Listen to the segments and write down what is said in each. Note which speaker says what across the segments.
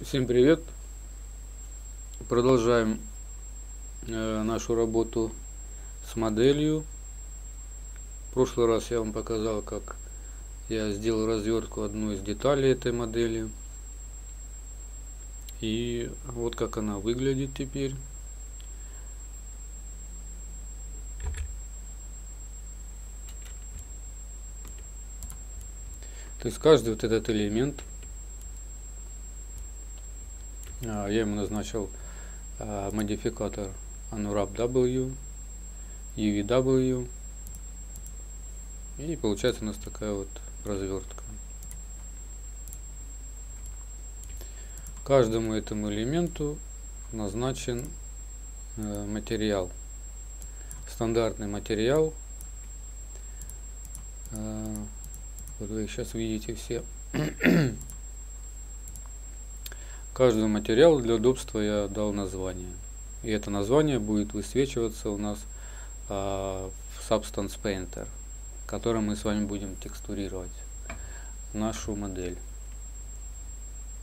Speaker 1: Всем привет! Продолжаем э, нашу работу с моделью. В прошлый раз я вам показал, как я сделал развертку одной из деталей этой модели. И вот как она выглядит теперь. То есть каждый вот этот элемент я ему назначил а, модификатор Anurab W, UVW. И получается у нас такая вот развертка. Каждому этому элементу назначен э, материал. Стандартный материал. Э, вот вы сейчас видите все. Каждому материалу для удобства я дал название. И это название будет высвечиваться у нас а, в Substance Painter, которым мы с вами будем текстурировать нашу модель.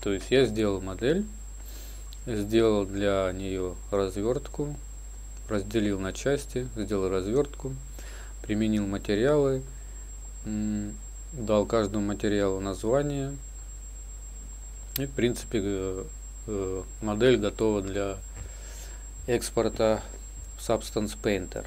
Speaker 1: То есть я сделал модель, сделал для нее развертку, разделил на части, сделал развертку, применил материалы, дал каждому материалу название, и в принципе э, э, модель готова для экспорта в Substance Painter.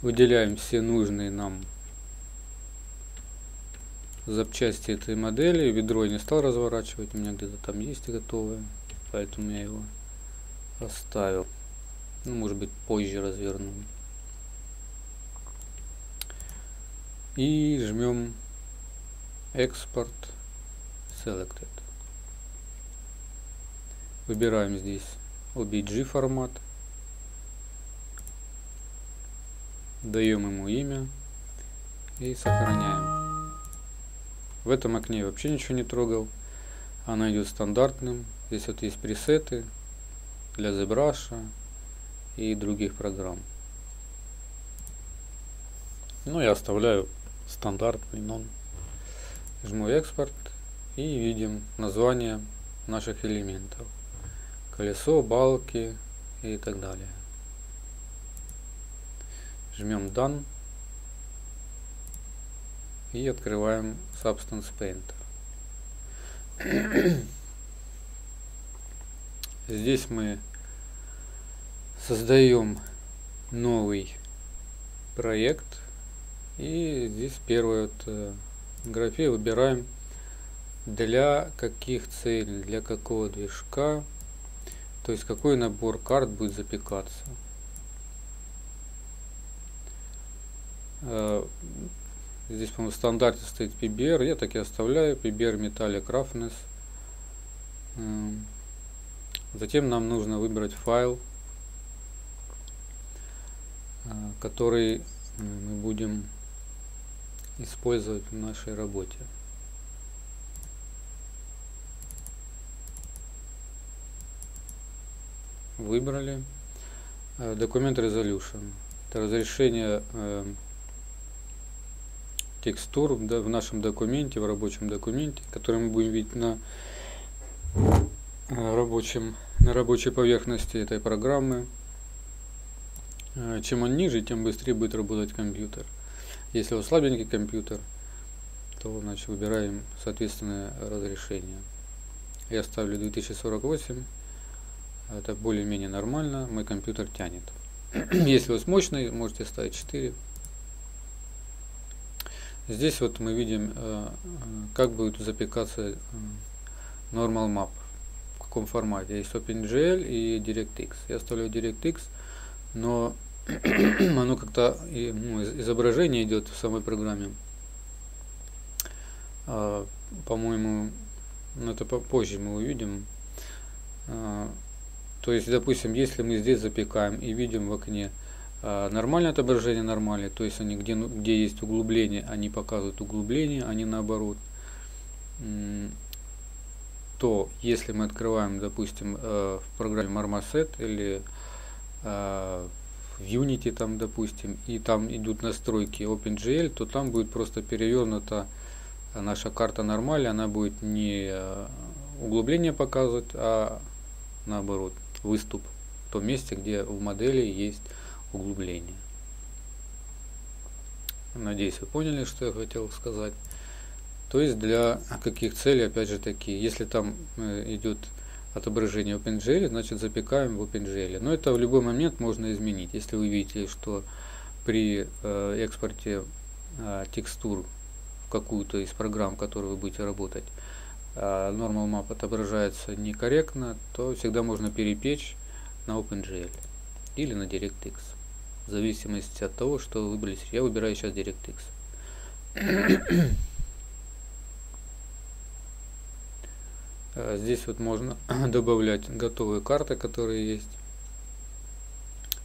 Speaker 1: Выделяем все нужные нам запчасти этой модели. Ведро я не стал разворачивать, у меня где-то там есть готовое поэтому я его оставил. Ну, может быть, позже разверну. И жмем Export Selected. Выбираем здесь OBG формат. Даем ему имя и сохраняем. В этом окне вообще ничего не трогал. Она идет стандартным Здесь вот есть пресеты для ZBrush и других программ. Ну, я оставляю стандартный non. Жму экспорт и видим название наших элементов. Колесо, балки и так далее. Жмем Done и открываем Substance Painter. Здесь мы создаем новый проект. И здесь первая вот э, графе выбираем для каких целей, для какого движка, то есть какой набор карт будет запекаться. Э, здесь, по-моему, в стандарте стоит PBR, я так и оставляю, PBR Metallic Roughness. Затем нам нужно выбрать файл, а, который мы будем использовать в нашей работе. Выбрали. А, документ Resolution. Это разрешение э, текстур да, в нашем документе, в рабочем документе, который мы будем видеть на Э, рабочем, на рабочей поверхности этой программы. Э, чем он ниже, тем быстрее будет работать компьютер. Если у слабенький компьютер, то значит, выбираем соответственное разрешение. Я ставлю 2048. Это более-менее нормально. Мой компьютер тянет. Если у вас мощный, можете ставить 4. Здесь вот мы видим, э, как будет запекаться normal map каком формате. Есть OpenGL и DirectX. Я оставляю DirectX, но оно как-то, ну, изображение идет в самой программе. А, По-моему, ну, это позже мы увидим. А, то есть, допустим, если мы здесь запекаем и видим в окне а, нормальное отображение нормальное, то есть они где, где есть углубление, они показывают углубление, они наоборот то если мы открываем, допустим, в программе Marmoset или в Unity там, допустим, и там идут настройки OpenGL, то там будет просто перевернута наша карта нормальная, она будет не углубление показывать, а наоборот выступ в том месте, где в модели есть углубление. Надеюсь, вы поняли, что я хотел сказать. То есть для каких целей, опять же таки, если там э, идет отображение в OpenGL, значит запекаем в OpenGL. Но это в любой момент можно изменить. Если вы видите, что при э, экспорте э, текстур в какую-то из программ, которые вы будете работать, normal map отображается некорректно, то всегда можно перепечь на OpenGL или на DirectX. В зависимости от того, что вы выбрали. Я выбираю сейчас DirectX. Здесь вот можно добавлять готовые карты, которые есть.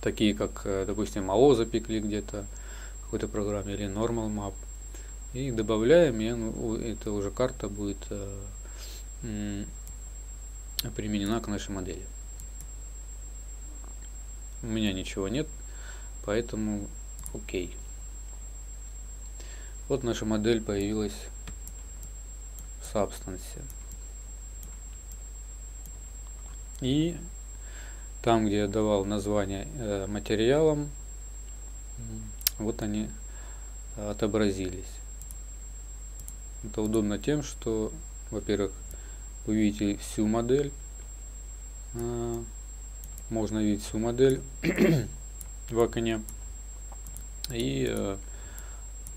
Speaker 1: Такие как, э, допустим, АО запекли где-то в какой-то программе или Normal Map. И добавляем, и эта уже карта будет э, применена к нашей модели. У меня ничего нет, поэтому окей. Вот наша модель появилась в Substance. И там, где я давал название э, материалам, вот они отобразились. Это удобно тем, что, во-первых, вы видите всю модель, э, можно видеть всю модель в окне. И э,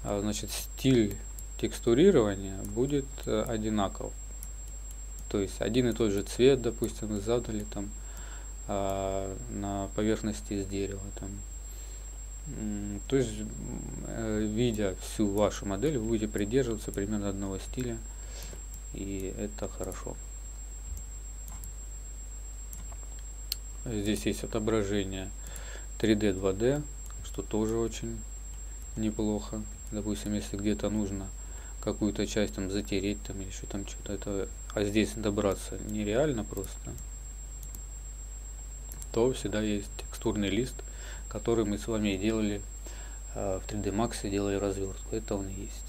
Speaker 1: а, значит, стиль текстурирования будет э, одинаков. То есть один и тот же цвет, допустим, вы задали там а, на поверхности из дерева. Там. То есть, э, видя всю вашу модель, вы будете придерживаться примерно одного стиля, и это хорошо. Здесь есть отображение 3D, 2D, что тоже очень неплохо. Допустим, если где-то нужно какую-то часть там затереть там или еще там что-то, это, а здесь добраться нереально просто, то всегда есть текстурный лист, который мы с вами делали э, в 3D Max, делали развертку. Это он и есть.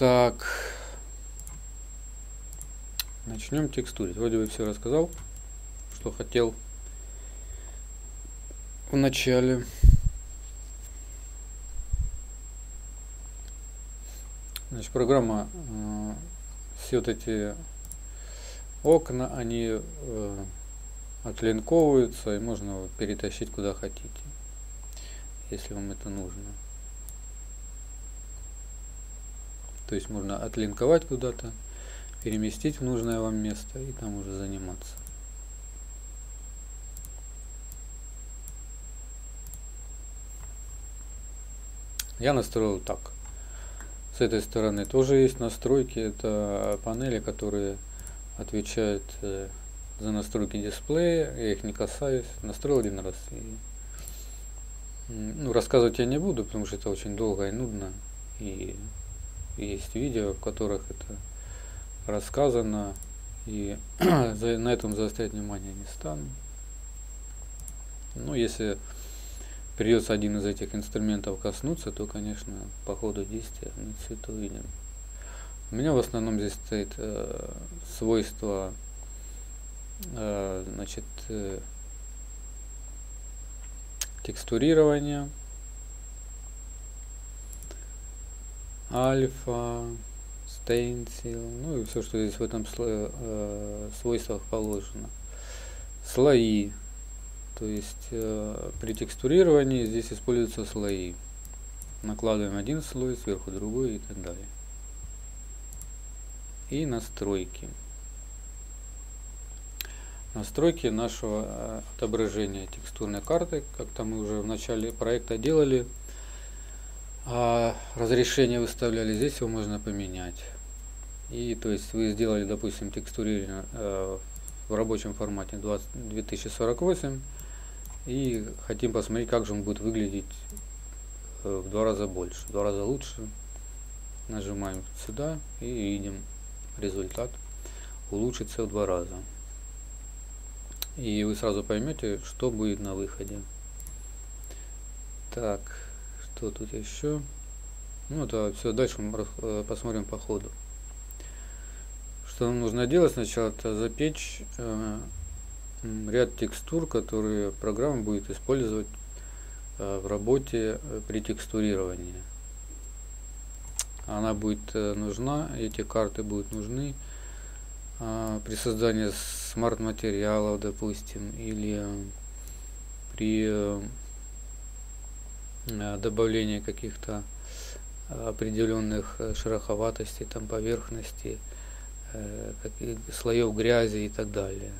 Speaker 1: Так. Начнем текстурить. Вроде бы все рассказал, что хотел в начале. Значит, программа, э, все вот эти окна, они э, отлинковываются, и можно перетащить куда хотите, если вам это нужно. То есть можно отлинковать куда-то, переместить в нужное вам место и там уже заниматься. Я настроил так. С этой стороны тоже есть настройки. Это панели, которые отвечают э, за настройки дисплея. Я их не касаюсь. Настроил один раз. И, ну, рассказывать я не буду, потому что это очень долго и нудно. И есть видео, в которых это рассказано, и на этом заострять внимание не стану. Ну, если придется один из этих инструментов коснуться, то, конечно, по ходу действия мы все это увидим. У меня в основном здесь стоит э, свойство э, значит, э, текстурирования альфа, стейнсил, ну и все, что здесь в этом слое, э, свойствах положено. Слои, то есть э, при текстурировании здесь используются слои. Накладываем один слой, сверху другой и так далее. И настройки. Настройки нашего э, отображения текстурной карты, как-то мы уже в начале проекта делали, а разрешение выставляли, здесь его можно поменять. И то есть вы сделали, допустим, текстурирование э, в рабочем формате 20, 2048 и хотим посмотреть, как же он будет выглядеть э, в два раза больше, в два раза лучше. Нажимаем сюда и видим результат улучшится в два раза. И вы сразу поймете, что будет на выходе. Так, что тут еще? Ну да, все, дальше мы э, посмотрим по ходу. Что нам нужно делать сначала, это запечь э, ряд текстур, которые программа будет использовать э, в работе э, при текстурировании. Она будет э, нужна, эти карты будут нужны э, при создании смарт-материалов, допустим, или при э, добавлении каких-то определенных э, шероховатостей, там поверхности, э, слоев грязи и так далее.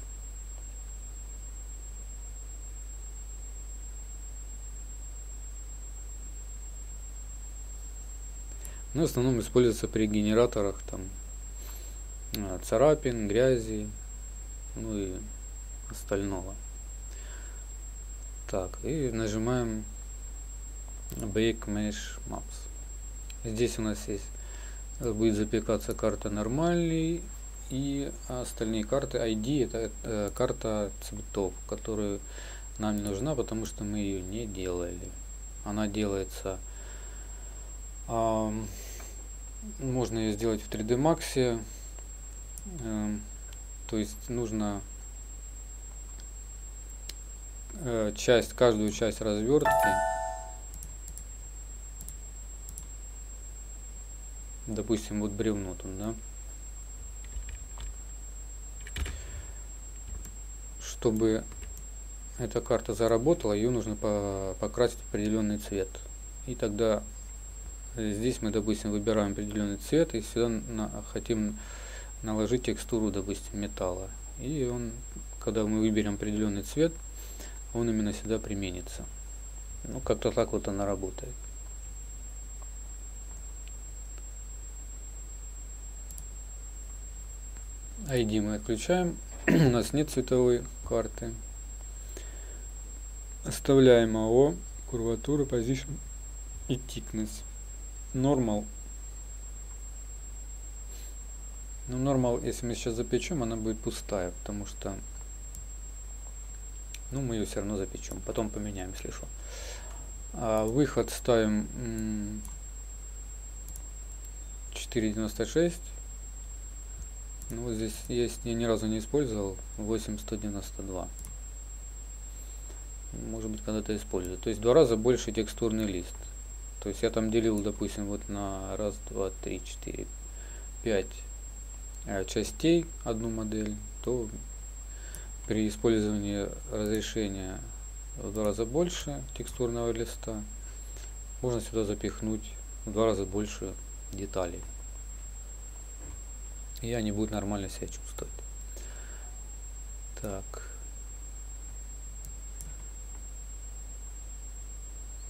Speaker 1: Ну, в основном используется при генераторах там э, царапин, грязи, ну и остального. Так, и нажимаем Bake Mesh Maps. Здесь у нас есть э, будет запекаться карта нормальный и остальные карты ID это, это карта цветов, которую нам не нужна, потому что мы ее не делали. Она делается э, можно ее сделать в 3D Max. Э, то есть нужно э, часть, каждую часть развертки допустим, вот бревно там, да, чтобы эта карта заработала, ее нужно по покрасить определенный цвет. И тогда здесь мы, допустим, выбираем определенный цвет и сюда на, хотим наложить текстуру, допустим, металла. И он, когда мы выберем определенный цвет, он именно сюда применится. Ну, как-то так вот она работает. ID мы отключаем. У нас нет цветовой карты. Оставляем AO, курватура, position и thickness. Normal. Ну, normal, если мы сейчас запечем, она будет пустая, потому что ну, мы ее все равно запечем. Потом поменяем, если что. А выход ставим 4.96 ну вот здесь есть, я ни разу не использовал 8192. Может быть когда-то использую. То есть два раза больше текстурный лист. То есть я там делил, допустим, вот на раз, два, три, четыре, пять э, частей одну модель, то при использовании разрешения в два раза больше текстурного листа можно сюда запихнуть в два раза больше деталей и они будут нормально себя чувствовать. Так.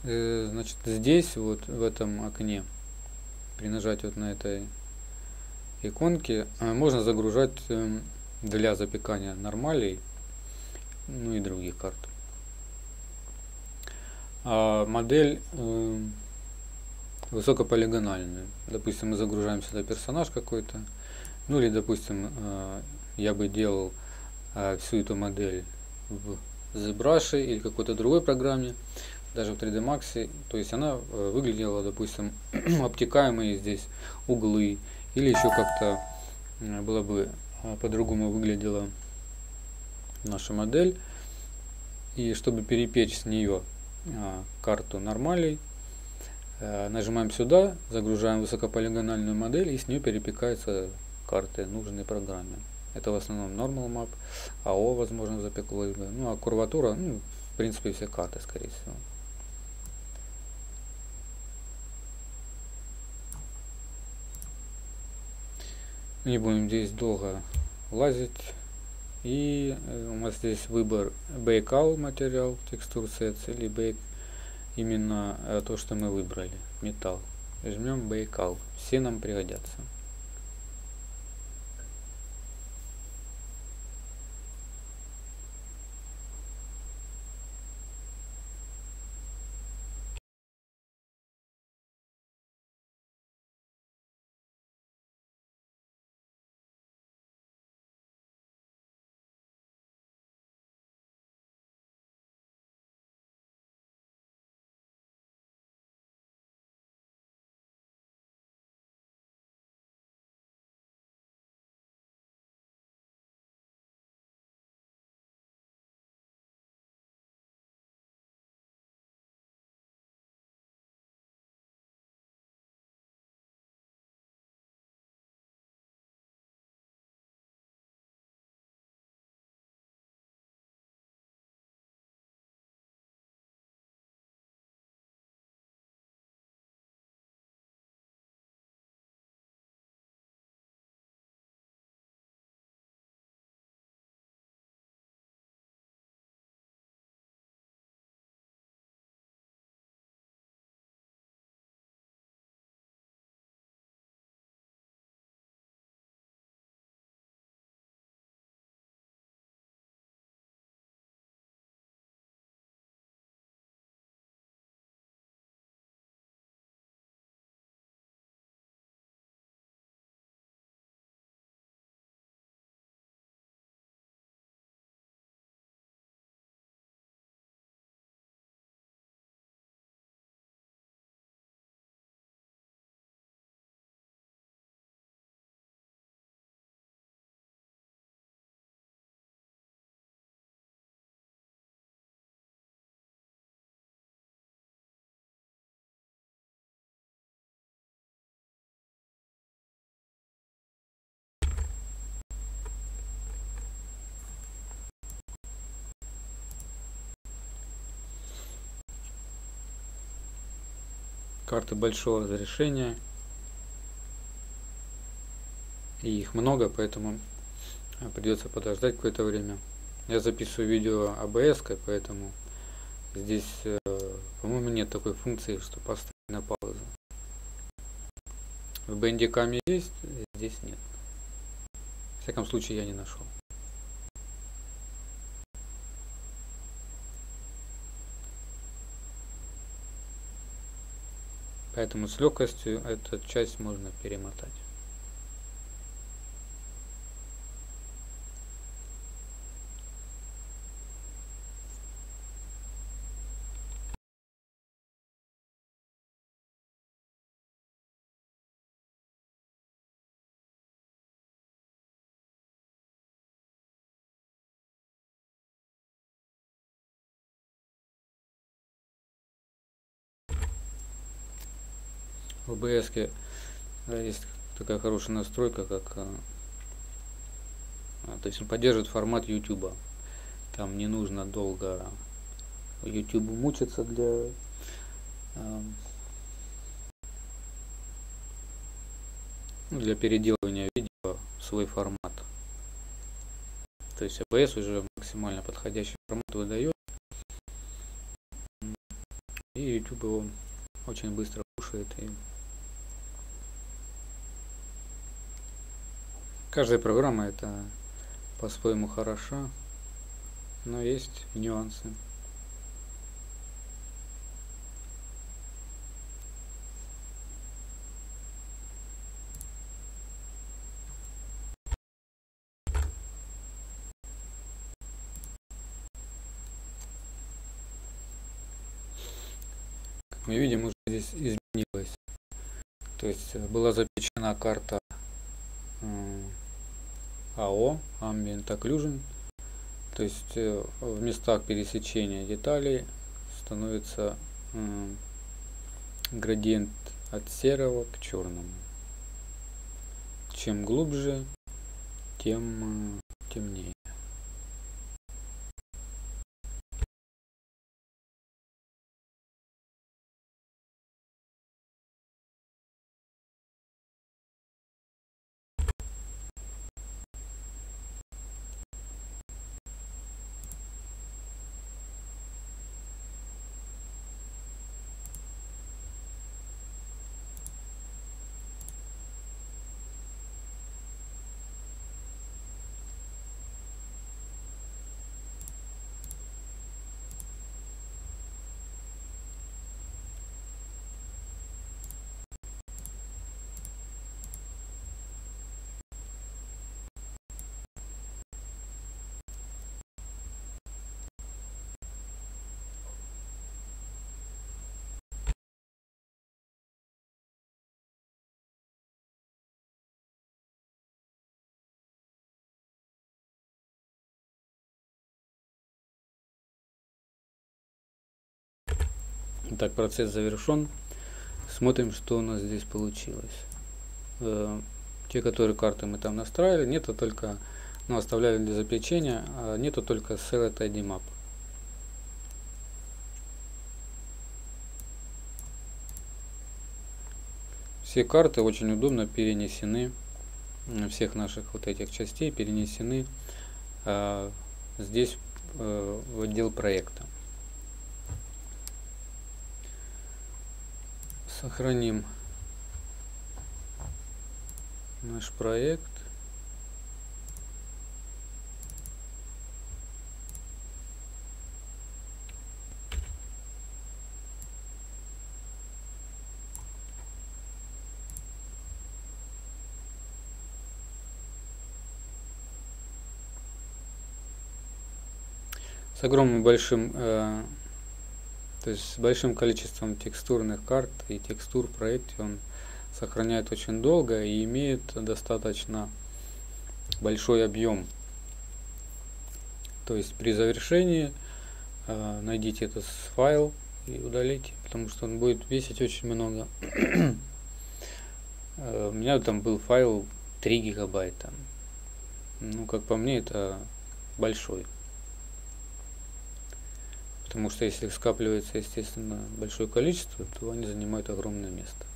Speaker 1: Э, значит, здесь, вот в этом окне, при нажатии вот на этой иконке, э, можно загружать э, для запекания нормалей, ну и других карт. А модель высокополигональную. Допустим, мы загружаем сюда персонаж какой-то, ну или, допустим, э, я бы делал э, всю эту модель в ZBrush или какой-то другой программе, даже в 3D Max. То есть она э, выглядела, допустим, обтекаемые здесь углы. Или еще как-то было бы по-другому выглядела наша модель. И чтобы перепечь с нее карту нормалей, нажимаем сюда, загружаем высокополигональную модель и с нее перепекается карты нужной программе. Это в основном Normal Map, АО, возможно, запекло бы. Ну, а курватура, ну, в принципе, все карты, скорее всего. Не будем здесь долго лазить. И э, у нас здесь выбор Bake материал, текстур sets или Bake. Именно э, то, что мы выбрали, металл. Жмем Bake Все нам пригодятся. Карты большого разрешения. И их много, поэтому придется подождать какое-то время. Я записываю видео ABS, поэтому здесь, э, по-моему, нет такой функции, что поставить на паузу. В бендикаме есть, здесь нет. В всяком случае, я не нашел. Поэтому с легкостью эту часть можно перемотать. В OBS есть такая хорошая настройка, как а, то есть он поддерживает формат YouTube. Там не нужно долго YouTube мучиться для для переделывания видео в свой формат. То есть ABS уже максимально подходящий формат выдает. И YouTube его очень быстро кушает и Каждая программа это по-своему хороша, но есть нюансы. Мы видим, уже здесь изменилось. То есть э, была запечена карта АО, Ambient Occlusion. То есть э, в местах пересечения деталей становится градиент от серого к черному. Чем глубже, тем э, темнее. Так, процесс завершен. Смотрим, что у нас здесь получилось. Э, те, которые карты мы там настраивали, нету только, ну, оставляли для запечения, а нету только Select ID Map. Все карты очень удобно перенесены, всех наших вот этих частей перенесены а, здесь э, в отдел проекта. Сохраним наш проект. с огромным большим э, то есть с большим количеством текстурных карт и текстур в проекте он сохраняет очень долго и имеет достаточно большой объем. То есть при завершении э, найдите этот файл и удалите, потому что он будет весить очень много. э, у меня там был файл 3 гигабайта. Ну, как по мне, это большой. Потому что если их скапливается, естественно, большое количество, то они занимают огромное место.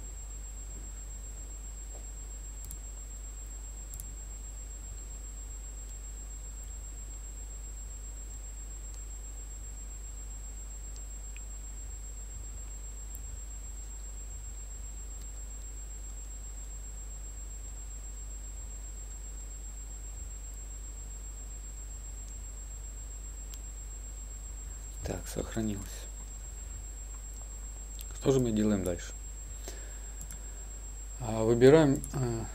Speaker 1: Так, сохранилось. Что же мы делаем дальше? А, выбираем а,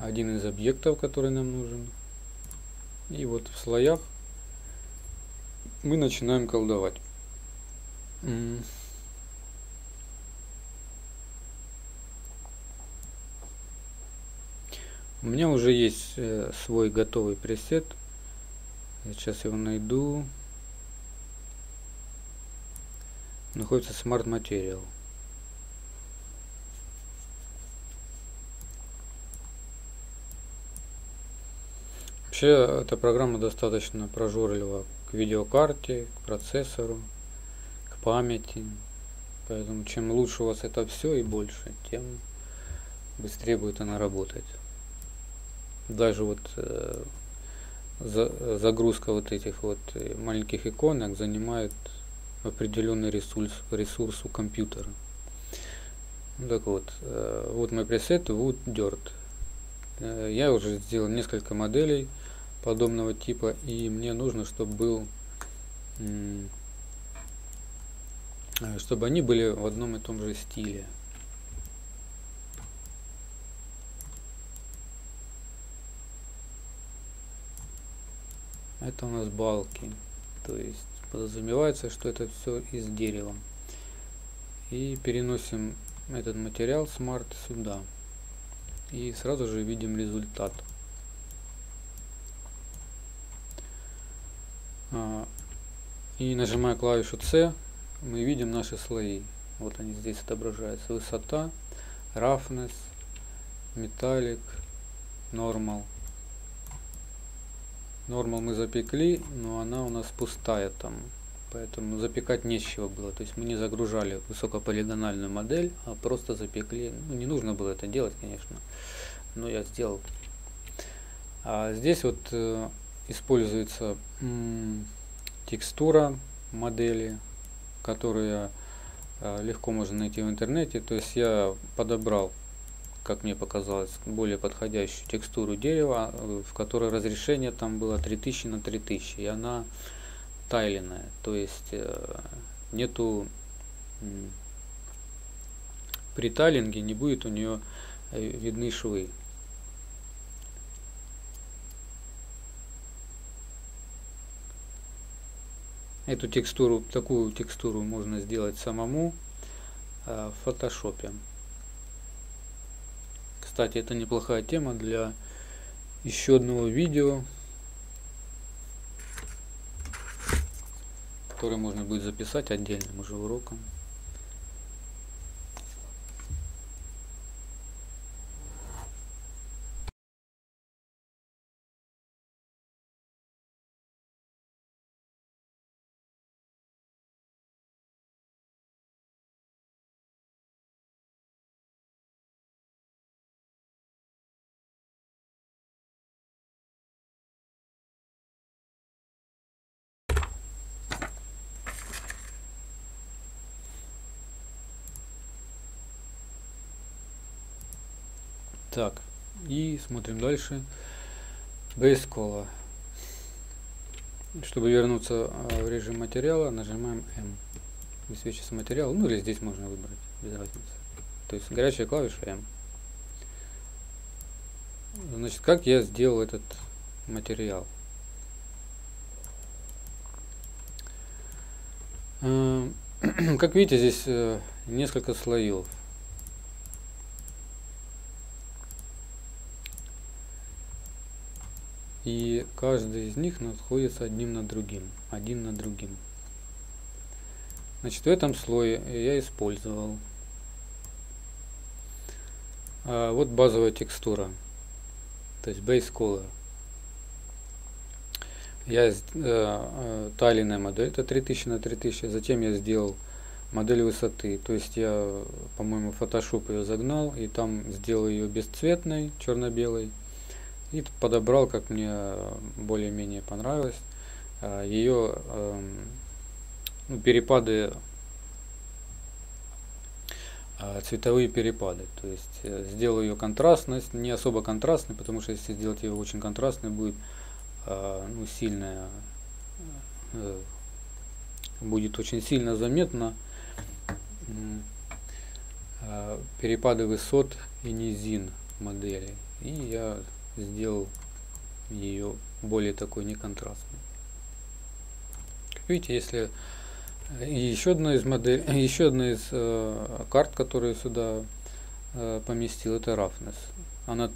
Speaker 1: один из объектов, который нам нужен. И вот в слоях мы начинаем колдовать. У меня уже есть э, свой готовый пресет. Сейчас его найду. Находится Smart Material. Вообще эта программа достаточно прожорлива к видеокарте, к процессору, к памяти. Поэтому чем лучше у вас это все и больше, тем быстрее будет она работать. Даже вот э, за, загрузка вот этих вот маленьких иконок занимает определенный ресурс, ресурс у компьютера. Ну, так вот, э, вот мой пресет Wood Dirt. Э, я уже сделал несколько моделей подобного типа, и мне нужно, чтобы был э, чтобы они были в одном и том же стиле. Это у нас балки. То есть подразумевается, что это все из дерева. И переносим этот материал Smart сюда. И сразу же видим результат. А, и нажимая клавишу C, мы видим наши слои. Вот они здесь отображаются. Высота, roughness, metallic, normal. Нормал мы запекли, но она у нас пустая там. Поэтому запекать нечего было. То есть мы не загружали высокополигональную модель, а просто запекли. Ну, не нужно было это делать, конечно. Но я сделал. А здесь вот э, используется текстура модели, которую э, легко можно найти в интернете. То есть я подобрал как мне показалось, более подходящую текстуру дерева, э, в которой разрешение там было 3000 на 3000, и она тайленная, то есть э, нету при тайлинге не будет у нее э, видны швы. Эту текстуру, такую текстуру можно сделать самому в фотошопе. Кстати, это неплохая тема для еще одного видео, которое можно будет записать отдельным уже уроком. Так, и смотрим дальше. Base. Чтобы вернуться а, в режим материала, нажимаем M. Высвечивается материал, ну или здесь можно выбрать, без разницы. То есть горячая клавиша M. Значит, как я сделал этот материал? Э, как видите, здесь э, несколько слоев. И каждый из них находится одним над другим, один над другим. Значит, в этом слое я использовал а, вот базовая текстура, то есть base color. я э, талийная модель, это 3000 на 3000, затем я сделал модель высоты, то есть я, по-моему, Photoshop ее загнал и там сделал ее бесцветной, черно-белой, и подобрал, как мне более-менее понравилось, э, ее э, ну, перепады э, цветовые перепады. То есть э, сделаю ее контрастность, не особо контрастной, потому что если сделать ее очень контрастной, будет э, ну, сильная, э, будет очень сильно заметно перепады высот и низин модели. И я сделал ее более такой неконтрастной. Видите, если и еще одна из моделей, еще одна из э, карт, которую сюда э, поместил, это Roughness. Она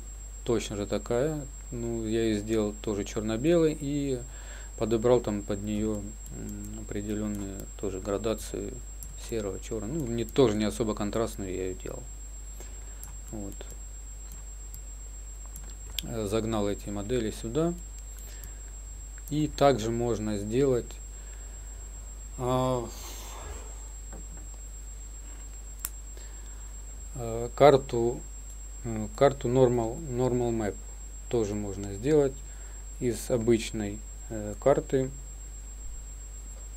Speaker 1: точно же такая. Ну, я ее сделал тоже черно-белый и подобрал там под нее определенные тоже градации серого, черного. Ну, не, тоже не особо контрастную я ее делал. Вот. Загнал эти модели сюда. И также можно сделать а, а, карту э, карту normal normal map тоже можно сделать из обычной э, карты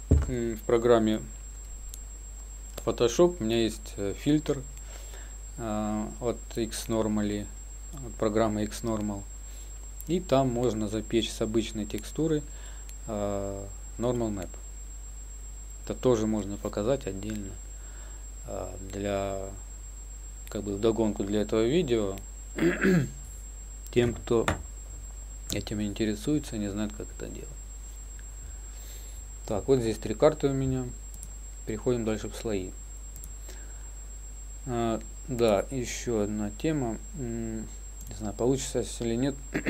Speaker 1: в программе Photoshop у меня есть э, фильтр э, от Xnormally от программы Xnormal и там можно запечь с обычной текстуры э, Normal Map это тоже можно показать отдельно а, для как бы вдогонку для этого видео тем, кто этим интересуется, не знает, как это делать. Так, вот здесь три карты у меня. Переходим дальше в слои. А, да, еще одна тема. Не знаю, получится или нет.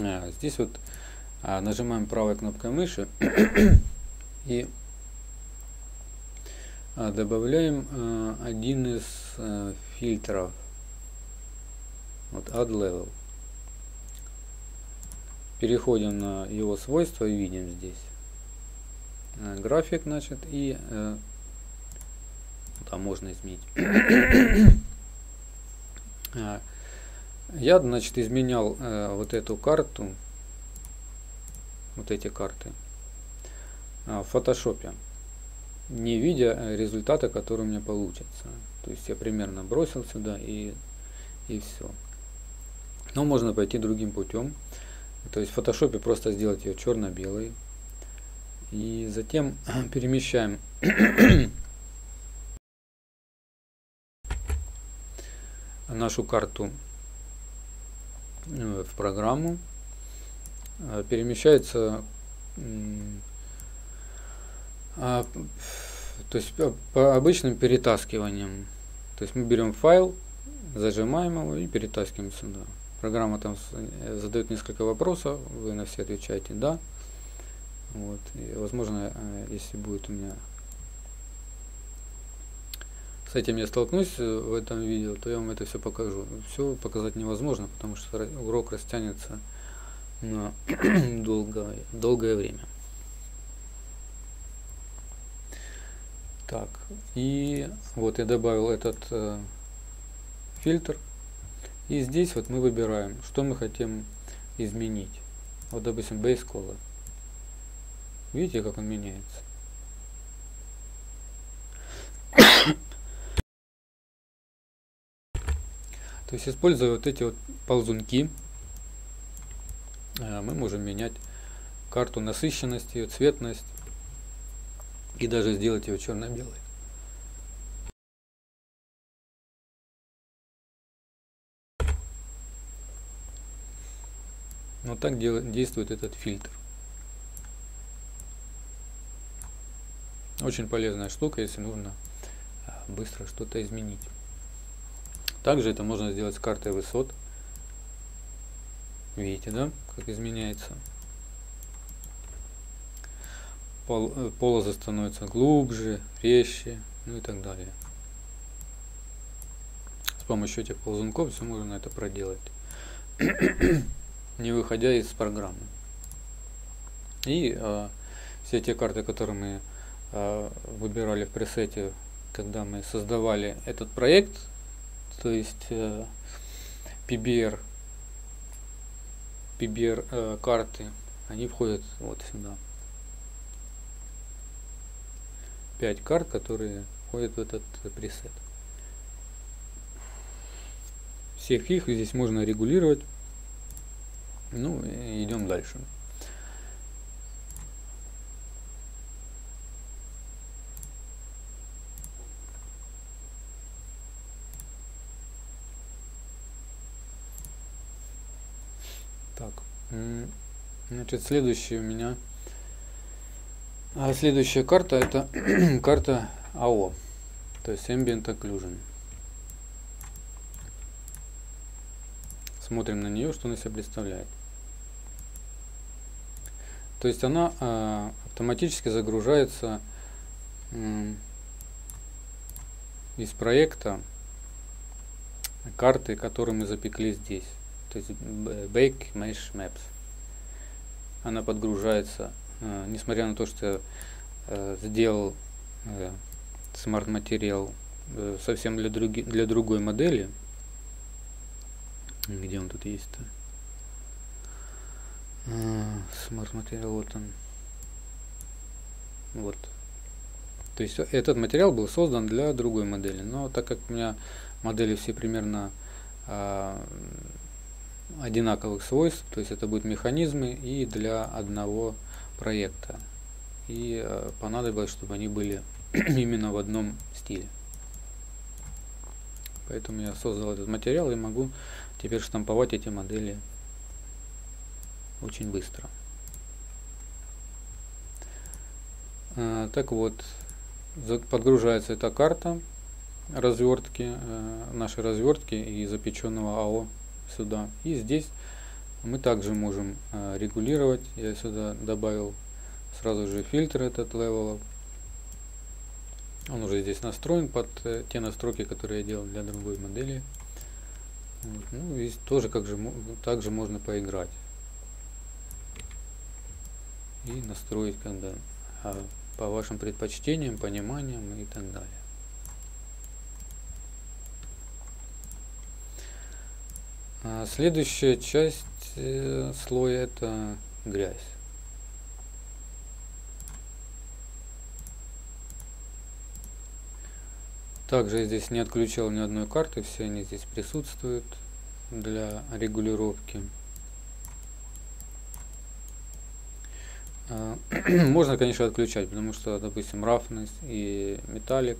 Speaker 1: а, здесь вот а, нажимаем правой кнопкой мыши и а, добавляем один из фильтров. Вот add level. Переходим на его свойства и видим здесь. График значит и там можно изменить я значит изменял вот эту карту вот эти карты а, в фотошопе, не видя э, результата, который у меня получится. То есть я примерно бросил сюда и, и все. Но можно пойти другим путем. То есть в фотошопе просто сделать ее черно-белой. И затем перемещаем нашу карту э, в программу. Э, перемещается а, то есть по обычным перетаскиванием. То есть мы берем файл, зажимаем его и перетаскиваем сюда. Программа там э, задает несколько вопросов, вы на все отвечаете «да». Вот. И, возможно, если будет у меня с этим я столкнусь э, в этом видео, то я вам это все покажу. Все показать невозможно, потому что урок растянется на долгое, долгое время. Так, и вот я добавил этот э, фильтр. И здесь вот мы выбираем, что мы хотим изменить. Вот, допустим, base color. Видите, как он меняется? То есть, используя вот эти вот ползунки, э, мы можем менять карту насыщенности, цветность и даже сделать его черно-белой. Вот так действует этот фильтр. Очень полезная штука, если нужно а, быстро что-то изменить. Также это можно сделать с картой высот. Видите, да, как изменяется пол, э, полоза становится глубже, резче, ну и так далее. С помощью этих ползунков все можно это проделать, не выходя из программы. И э, все те карты, которые мы э, выбирали в пресете, когда мы создавали этот проект, то есть э, PBR, PBR э, карты, они входят вот сюда. Пять карт, которые входят в этот пресет. Всех их здесь можно регулировать. Ну, идем дальше. Так, значит, следующая у меня, а следующая карта это карта АО, то есть Ambient Occlusion. Смотрим на нее, что она себя представляет. То есть она э, автоматически загружается э, из проекта карты, которые мы запекли здесь. То есть Bake Mesh Maps. Она подгружается, э, несмотря на то, что э, сделал э, smart материал э, совсем для, други, для другой модели. Где он тут есть-то? Smart материал, вот он. Вот. То есть этот материал был создан для другой модели. Но так как у меня модели все примерно а, одинаковых свойств, то есть это будут механизмы и для одного проекта. И а, понадобилось, чтобы они были именно в одном стиле. Поэтому я создал этот материал и могу теперь штамповать эти модели очень быстро. А, так вот, подгружается эта карта развертки, э, нашей развертки и запеченного AO сюда. И здесь мы также можем э, регулировать. Я сюда добавил сразу же фильтр этот level. Он уже здесь настроен под э, те настройки, которые я делал для другой модели. Ну, здесь тоже как же, также можно поиграть и настроить когда а, по вашим предпочтениям, пониманиям и так далее. Следующая часть э, слоя это грязь. Также я здесь не отключал ни одной карты, все они здесь присутствуют для регулировки. А, можно, конечно, отключать, потому что, допустим, рафность и металлик,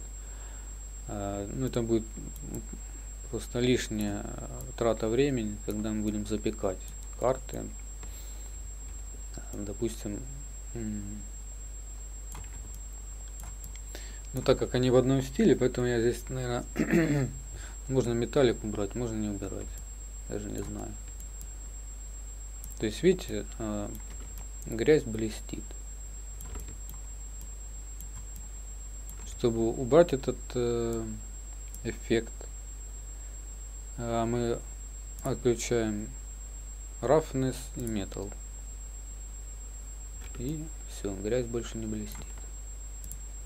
Speaker 1: а, ну, это будет просто лишняя трата времени, когда мы будем запекать карты. Допустим, ну так как они в одном стиле, поэтому я здесь, наверное, можно металлик убрать, можно не убирать. Даже не знаю. То есть, видите, а, грязь блестит. Чтобы убрать этот э, эффект, мы отключаем roughness и metal. И все, грязь больше не блестит.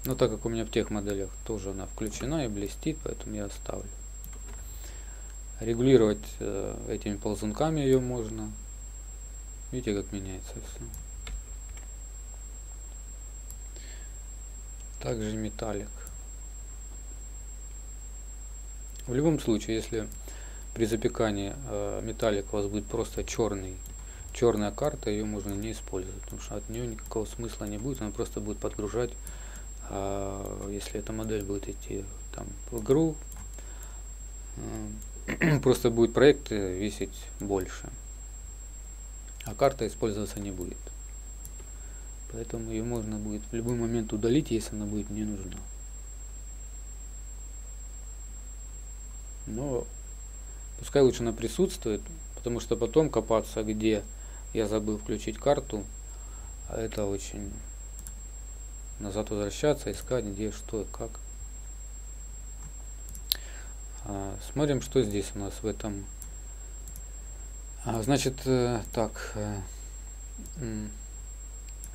Speaker 1: Но так как у меня в тех моделях тоже она включена и блестит, поэтому я оставлю. Регулировать э, этими ползунками ее можно. Видите, как меняется все. также металлик. В любом случае, если при запекании э, металлик у вас будет просто черный, черная карта, ее можно не использовать, потому что от нее никакого смысла не будет, она просто будет подгружать, э, если эта модель будет идти там в игру, э, просто будет проект весить больше, а карта использоваться не будет. Поэтому ее можно будет в любой момент удалить, если она будет не нужна. Но пускай лучше она присутствует, потому что потом копаться, где я забыл включить карту, а это очень назад возвращаться, искать где, что и как. А, смотрим, что здесь у нас в этом. А, значит, э, так. Э,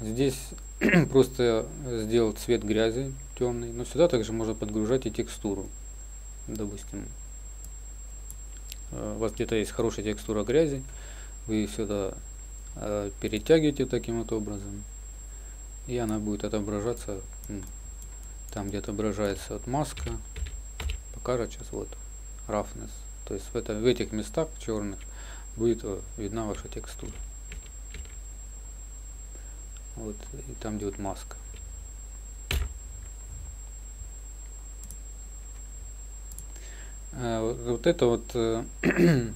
Speaker 1: Здесь просто сделал цвет грязи темный, но сюда также можно подгружать и текстуру. Допустим, у вас где-то есть хорошая текстура грязи, вы сюда э, перетягиваете таким вот образом, и она будет отображаться там, где отображается вот маска, покажет сейчас вот roughness. То есть в, это, в этих местах черных будет э, видна ваша текстура. Вот, и там идет маска. Вот, вот это вот э,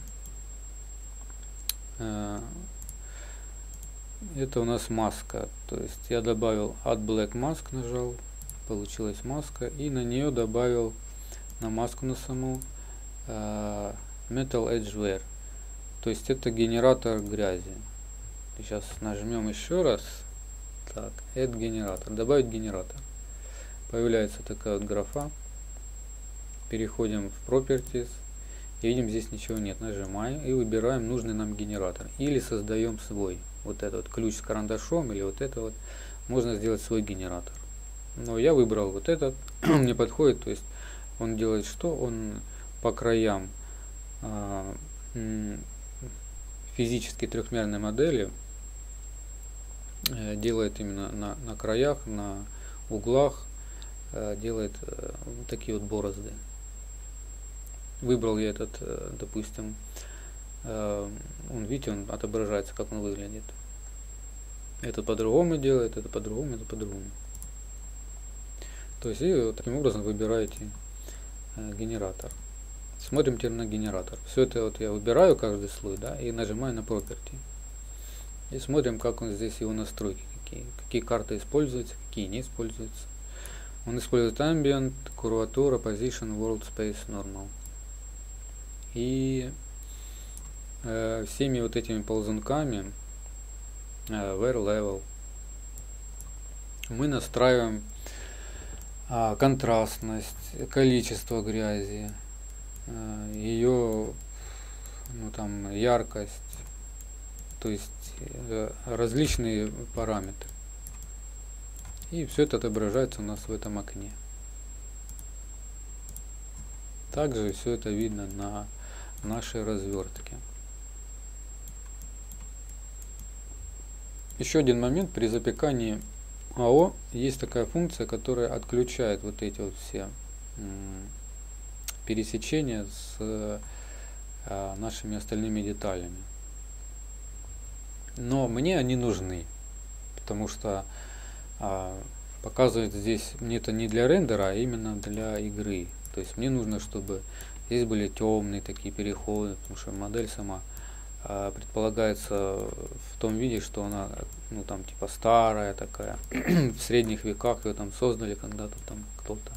Speaker 1: э, это у нас маска. То есть я добавил Add Black Mask, нажал, получилась маска, и на нее добавил на маску на саму э, Metal Edge Wear. То есть это генератор грязи. Сейчас нажмем еще раз. Так, add генератор. Добавить генератор. Появляется такая вот графа. Переходим в Properties. И видим, здесь ничего нет. Нажимаем и выбираем нужный нам генератор. Или создаем свой. Вот этот ключ с карандашом или вот это вот. Можно сделать свой генератор. Но я выбрал вот этот. Мне подходит. То есть он делает что? Он по краям а, физически трехмерной модели Э, делает именно на, на краях, на углах, э, делает э, такие вот борозды. Выбрал я этот, допустим, он, видите, он отображается, как он выглядит. Это по-другому делает, это по-другому, это по-другому. То есть и таким образом выбираете генератор. Смотрим теперь на генератор. Все это вот я выбираю каждый слой, да, и нажимаю на Property. И смотрим, как он здесь его настройки, какие, какие карты используются, какие не используются. Он использует Ambient, Curvatura, Position, World Space, Normal. И э, всеми вот этими ползунками, э, Wear Level, мы настраиваем э, контрастность, количество грязи, э, ее ну, там, яркость, то есть э, различные параметры. И все это отображается у нас в этом окне. Также все это видно на нашей развертке. Еще один момент при запекании АО есть такая функция, которая отключает вот эти вот все пересечения с э, нашими остальными деталями. Но мне они нужны, потому что а, показывает здесь мне это не для рендера, а именно для игры. То есть мне нужно, чтобы здесь были темные такие переходы, потому что модель сама а, предполагается в том виде, что она ну там типа старая такая, в средних веках ее там создали когда-то там кто-то.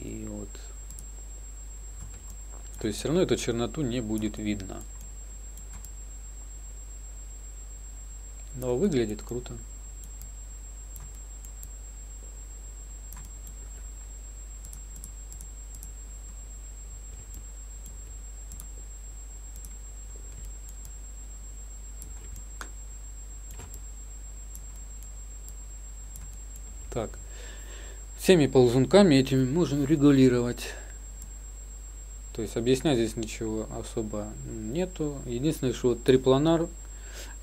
Speaker 1: И вот. То есть все равно эту черноту не будет видно. Но выглядит круто. Так, всеми ползунками этими можем регулировать. То есть объяснять здесь ничего особо нету. Единственное, что трипланар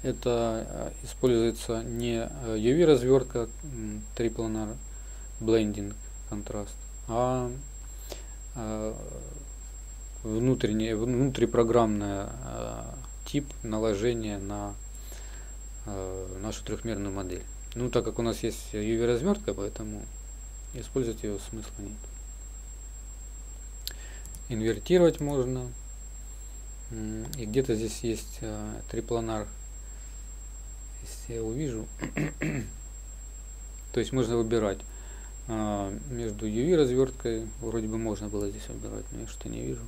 Speaker 1: это э, используется не UV э, развертка трипланар блендинг контраст, а э, внутренний, внутрипрограммный тип наложения на нашу трехмерную модель. Ну, так как у нас есть UV развертка, поэтому использовать ее смысла нет. Инвертировать можно. И где-то здесь есть трипланар если я увижу, то есть можно выбирать а, между UV разверткой, вроде бы можно было здесь выбирать, но я что не вижу.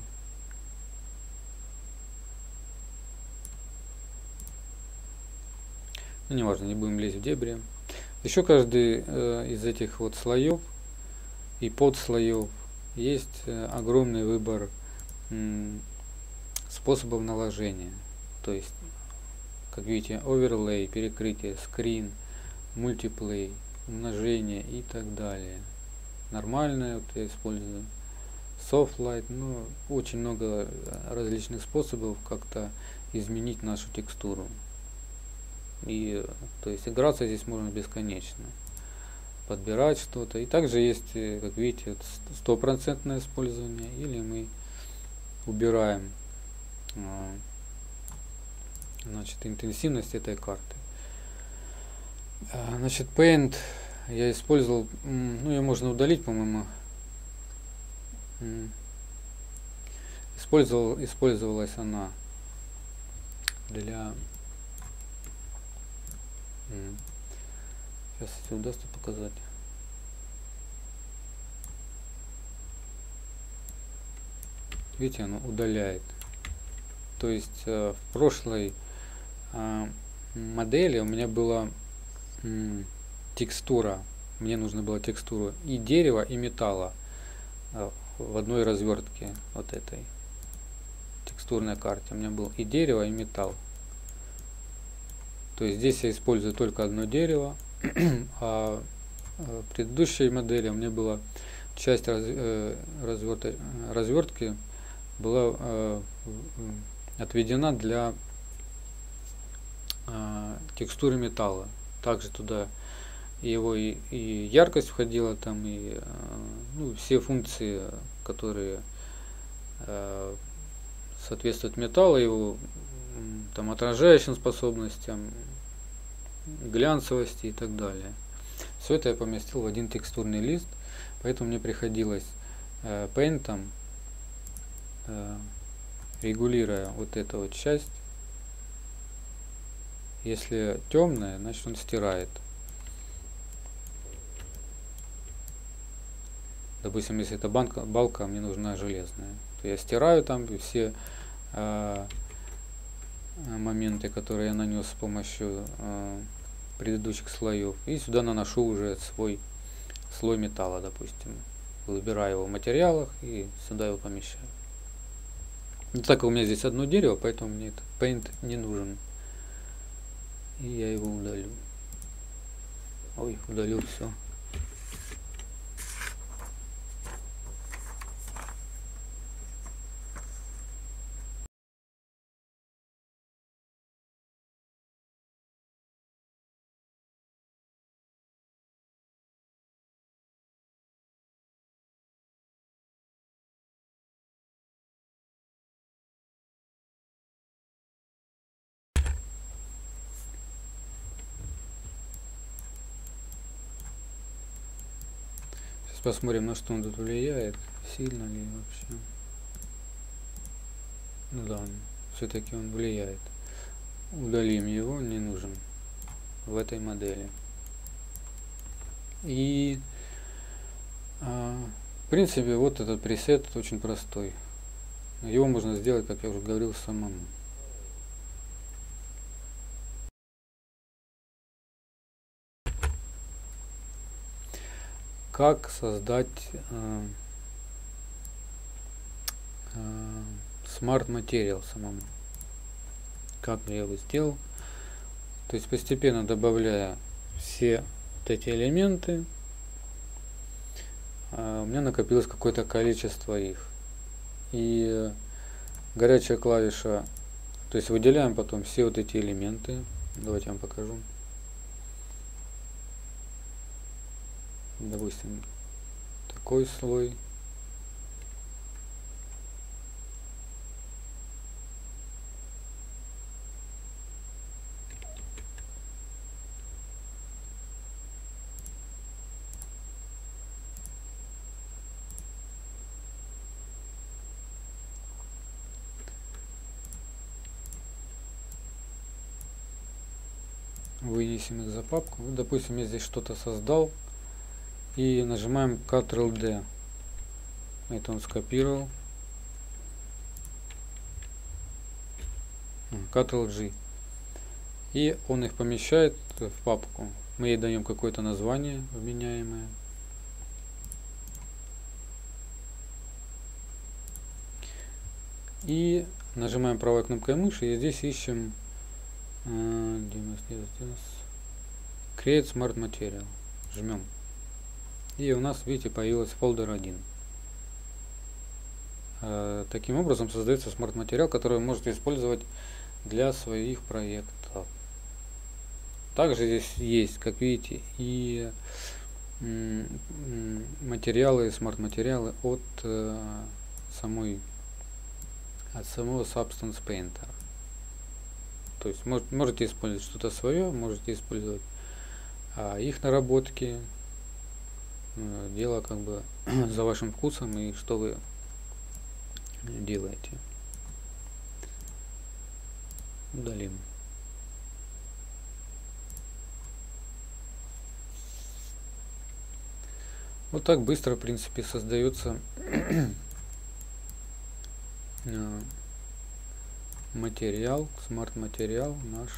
Speaker 1: Ну, неважно, не будем лезть в дебри. Еще каждый э, из этих вот слоев и подслоев есть э, огромный выбор способов наложения. То есть как видите, оверлей, перекрытие, скрин, мультиплей, умножение и так далее. Нормальное вот я использую. Softlight, ну, очень много различных способов как-то изменить нашу текстуру. И, то есть, играться здесь можно бесконечно. Подбирать что-то. И также есть, э, как видите, стопроцентное использование. Или мы убираем а, значит, интенсивность этой карты. А, значит, Paint я использовал, ну, ее можно удалить, по-моему. Использовал, использовалась она для... Сейчас, если удастся показать. Видите, оно удаляет. То есть э, в прошлой э, модели у меня была текстура. Мне нужно было текстуру и дерева, и металла э, в одной развертке вот этой текстурной карте. У меня был и дерево, и металл. То есть здесь я использую только одно дерево, а в предыдущей модели у меня была часть раз, э, развертки, развертки была э, отведена для э, текстуры металла. Также туда его и, и яркость входила там, и ну, все функции, которые соответствуют металлу, его там отражающим способностям, глянцевости и так далее. Все это я поместил в один текстурный лист, поэтому мне приходилось э, Paint э, регулируя вот эту вот часть. Если темная, значит он стирает. Допустим, если это банка, балка, мне нужна железная, то я стираю там все э, моменты, которые я нанес с помощью э, предыдущих слоев. И сюда наношу уже свой слой металла, допустим. Выбираю его в материалах и сюда его помещаю. Ну, так как у меня здесь одно дерево, поэтому мне этот paint не нужен. И я его удалю. Ой, удалил все. Посмотрим, на что он тут влияет, сильно ли вообще. Ну да, все-таки он влияет. Удалим его, не нужен в этой модели. И а, в принципе вот этот пресет очень простой. Его можно сделать, как я уже говорил, самому. Как создать э, э, Smart Material самому. Как я его сделал. То есть постепенно добавляя все вот эти элементы, э, у меня накопилось какое-то количество их. И горячая клавиша, то есть выделяем потом все вот эти элементы. Давайте я вам покажу. Допустим, такой слой. вынесем их за папку. допустим, я здесь что-то создал и нажимаем Ctrl-D. Это он скопировал. Ctrl-G. И он их помещает в папку. Мы ей даем какое-то название вменяемое. И нажимаем правой кнопкой мыши и здесь ищем э, Create Smart Material. Жмем. И у нас, видите, появился фолдер 1. Э, таким образом создается смарт-материал, который вы можете использовать для своих проектов. Также здесь есть, как видите, и материалы, смарт-материалы от э, самой от самого Substance Painter. То есть мож, можете использовать что-то свое, можете использовать а, их наработки. Э, дело как бы за вашим вкусом и что вы делаете. Удалим. Вот так быстро, в принципе, создается э, материал, смарт-материал наш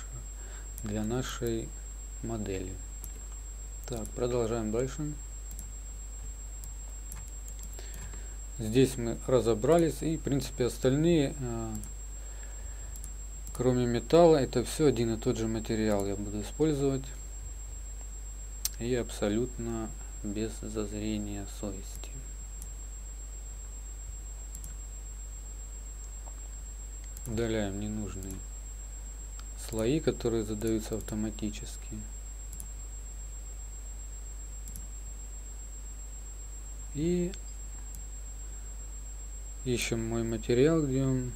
Speaker 1: для нашей модели. Так, продолжаем дальше. Здесь мы разобрались и в принципе остальные, э, кроме металла, это все один и тот же материал я буду использовать. И абсолютно без зазрения совести. Удаляем ненужные слои, которые задаются автоматически. И ищем мой материал, где он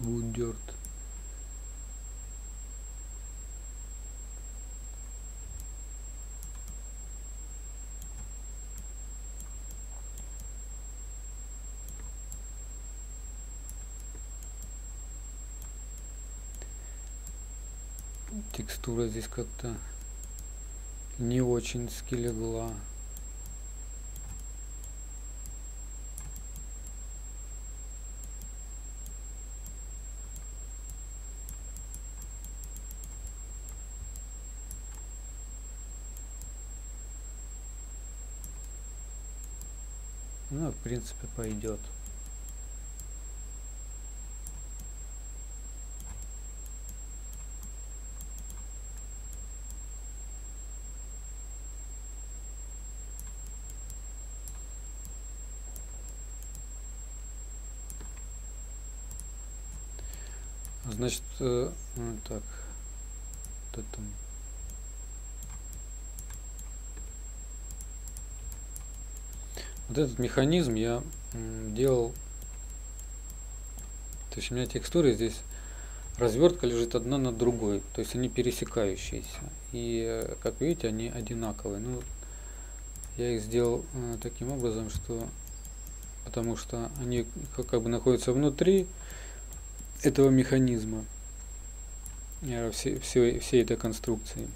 Speaker 1: wood текстура здесь как-то не очень скилегла. Ну, в принципе, пойдет. Значит, э, так, вот это. Вот этот механизм я делал, то есть у меня текстуры здесь развертка лежит одна над другой, то есть они пересекающиеся. И э, как видите, они одинаковые. Ну, я их сделал э, таким образом, что потому что они как, бы находятся внутри, этого механизма, э, всей, всей, всей этой конструкции.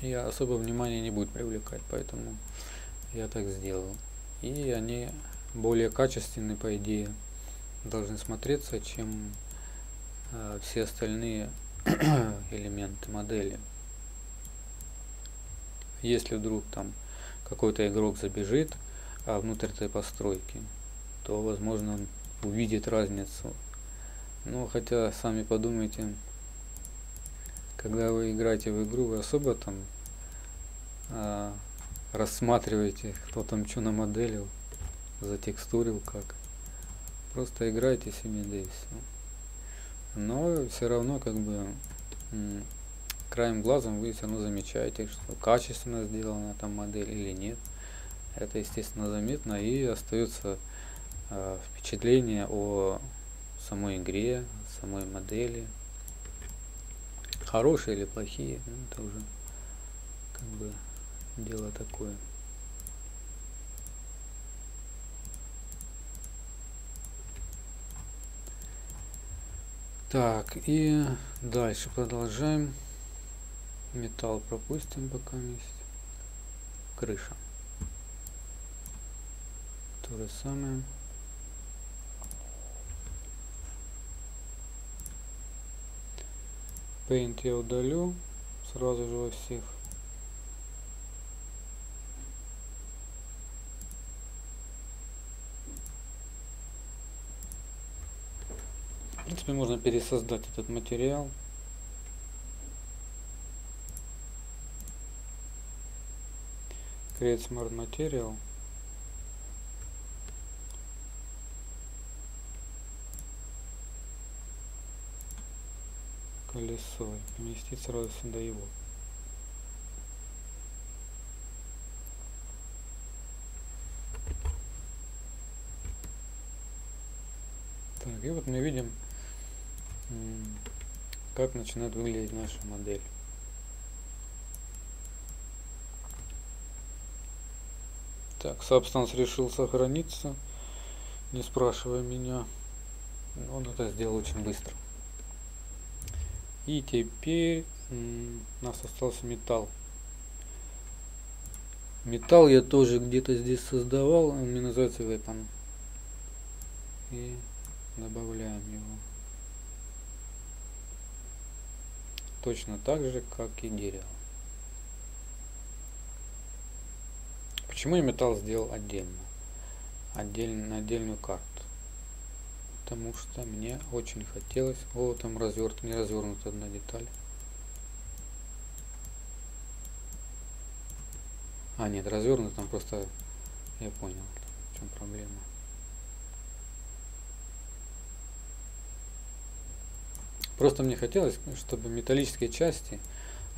Speaker 1: Я особо внимания не будет привлекать, поэтому я так сделал. И они более качественные, по идее, должны смотреться, чем э, все остальные элементы модели. Если вдруг там какой-то игрок забежит а внутрь этой постройки, то возможно он увидит разницу ну, хотя, сами подумайте, когда вы играете в игру, вы особо там а, рассматриваете, кто там что намоделил, затекстурил как. Просто играйте себе, да и все. Но все равно, как бы, краем глазом вы все равно замечаете, что качественно сделана там модель или нет. Это, естественно, заметно и остается э, впечатление о самой игре, самой модели. Хорошие или плохие, ну, это уже как бы дело такое. Так, и дальше продолжаем. Металл пропустим пока есть. Крыша. То же самое. Paint я удалю сразу же во всех. принципе, можно пересоздать этот материал. Create Smart Material. Колесо. Поместить сразу сюда его. Так, и вот мы видим как начинает выглядеть наша модель. Так, Substance решил сохраниться, не спрашивая меня. Он это сделал очень быстро. И теперь у нас остался металл. Металл я тоже где-то здесь создавал, он мне называется Weapon. И добавляем его. Точно так же, как и дерево. Почему я металл сделал отдельно? Отдельно, отдельную карту. Потому что мне очень хотелось... О, там разверт, не развернута одна деталь. А, нет, развернут, там просто... Я понял, в чем проблема. Просто мне хотелось, чтобы металлические части,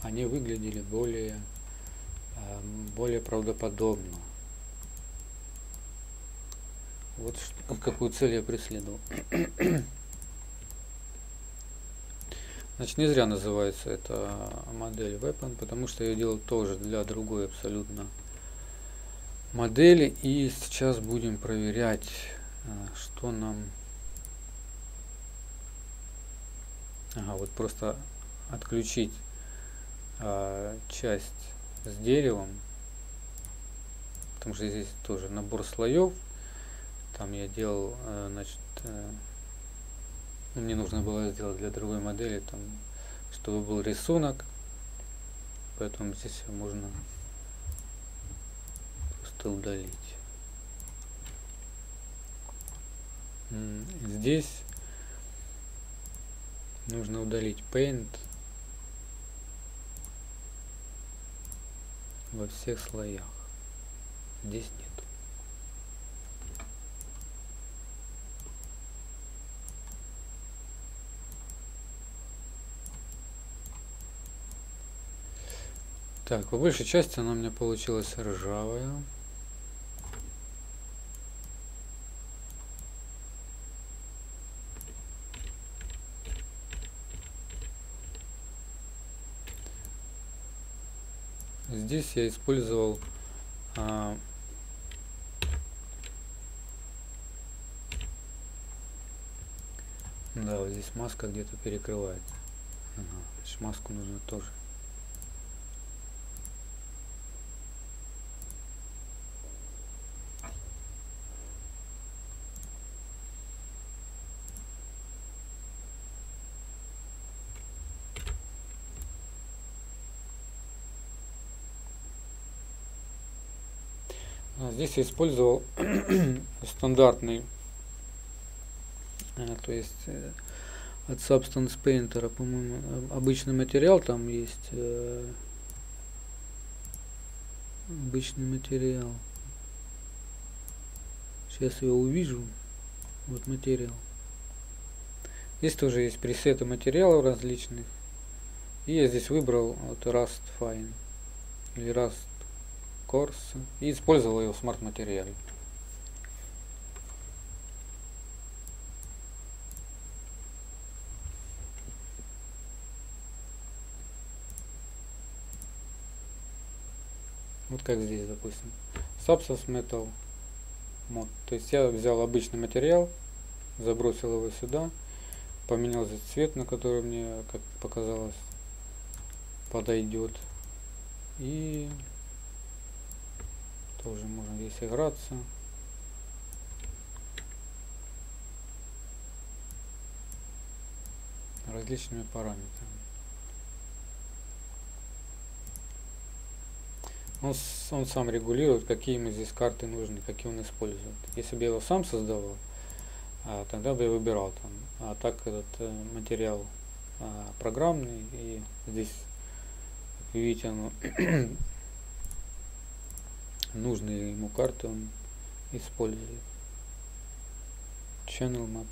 Speaker 1: они выглядели более Эм, более правдоподобно. Вот какую цель я преследовал. Значит, не зря называется эта модель Weapon, потому что я делал тоже для другой абсолютно модели. И сейчас будем проверять, э, что нам... Ага, вот просто отключить а, часть с деревом, потому что здесь тоже набор слоев. Там я делал, э, значит, э, ну, мне нужно было сделать для другой модели, там, чтобы был рисунок, поэтому здесь можно просто удалить. Здесь нужно удалить Paint во всех слоях. Здесь нет. Так, по большей части она у меня получилась ржавая. Здесь я использовал а, да вот здесь маска где-то перекрывает ага, маску нужно тоже Здесь я использовал стандартный, а, то есть э, от Substance Painter, по-моему, обычный материал там есть. Э, обычный материал. Сейчас его увижу. Вот материал. Здесь тоже есть пресеты материалов различных. И я здесь выбрал вот Rust Fine или Rust Course и использовал его в смарт-материале. Вот как здесь, допустим. Substance Metal Mod. То есть я взял обычный материал, забросил его сюда, поменял здесь цвет, на который мне, как показалось, подойдет. И тоже можно здесь играться. различными параметрами. Он, он сам регулирует, какие ему здесь карты нужны, какие он использует. Если бы я его сам создавал, а, тогда бы я выбирал там. А так этот э, материал а, программный, и здесь, как видите, оно нужные ему карты он использует. Channel mapping.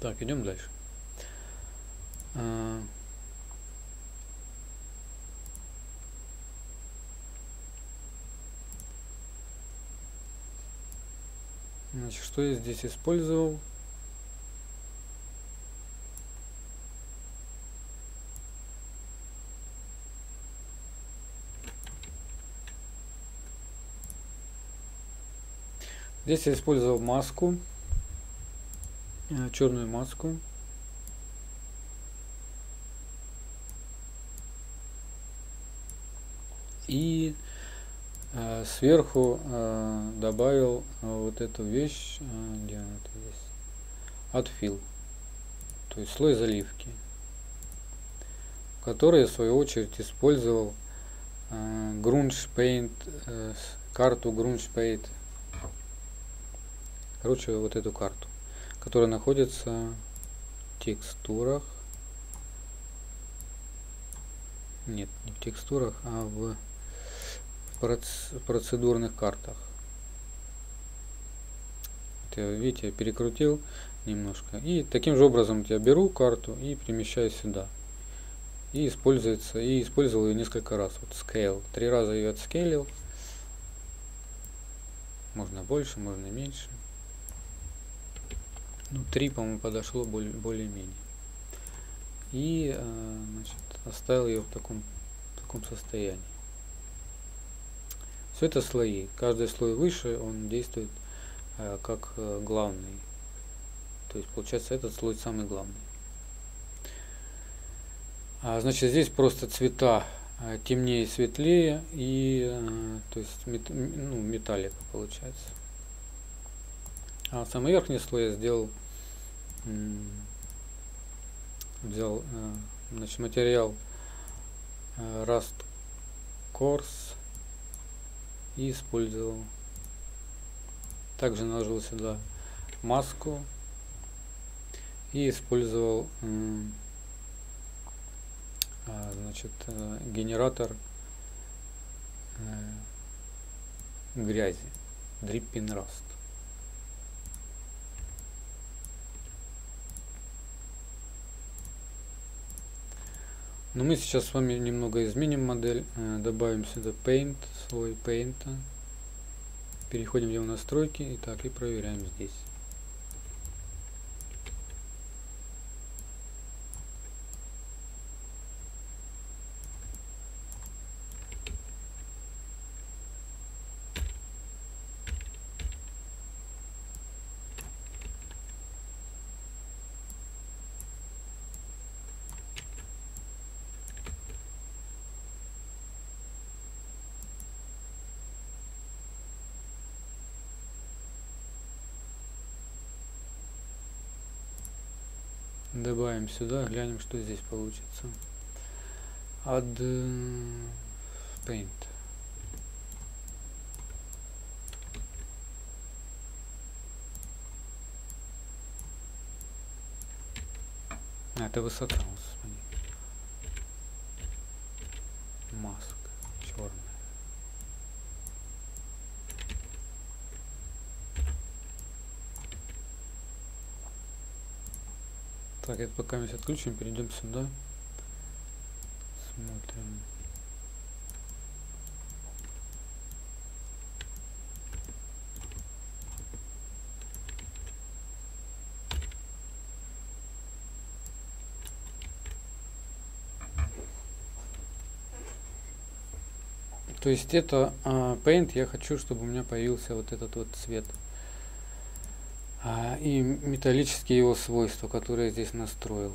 Speaker 1: Так, идем дальше. А, Значит, что я здесь использовал? Здесь я использовал маску, э, черную маску. И э, сверху э, добавил э, вот эту вещь, э, где она здесь, отфил, то есть слой заливки, который я в свою очередь использовал э, Grunge Paint, э, карту Grunge Paint короче вот эту карту которая находится в текстурах. Нет не в текстурах а в процедурных картах. Видите я перекрутил немножко. И таким же образом я беру карту и перемещаю сюда. И используется и использовал ее несколько раз. Вот scale. Три раза ее отскейлил. Можно больше можно меньше ну, 3, по-моему, подошло более-менее. И э, значит, оставил ее в таком, в таком состоянии. Все это слои. Каждый слой выше, он действует э, как э, главный. То есть, получается, этот слой самый главный. А, значит, здесь просто цвета темнее, светлее и то есть мет, ну, металлика получается. А самый верхний слой я сделал взял э, значит, материал э, Rust Course и использовал. Также наложил сюда маску и использовал а, значит, э, генератор грязи Dripping Rust. Но мы сейчас с вами немного изменим модель, э, добавим сюда Paint, слой Paint, переходим в настройки и так и проверяем здесь. Добавим сюда глянем что здесь получится. Add э, paint. А, это высота господи маск черный Это пока мы отключим, перейдем сюда. Смотрим. То есть это uh, Paint, я хочу, чтобы у меня появился вот этот вот цвет а, и металлические его свойства, которые я здесь настроил.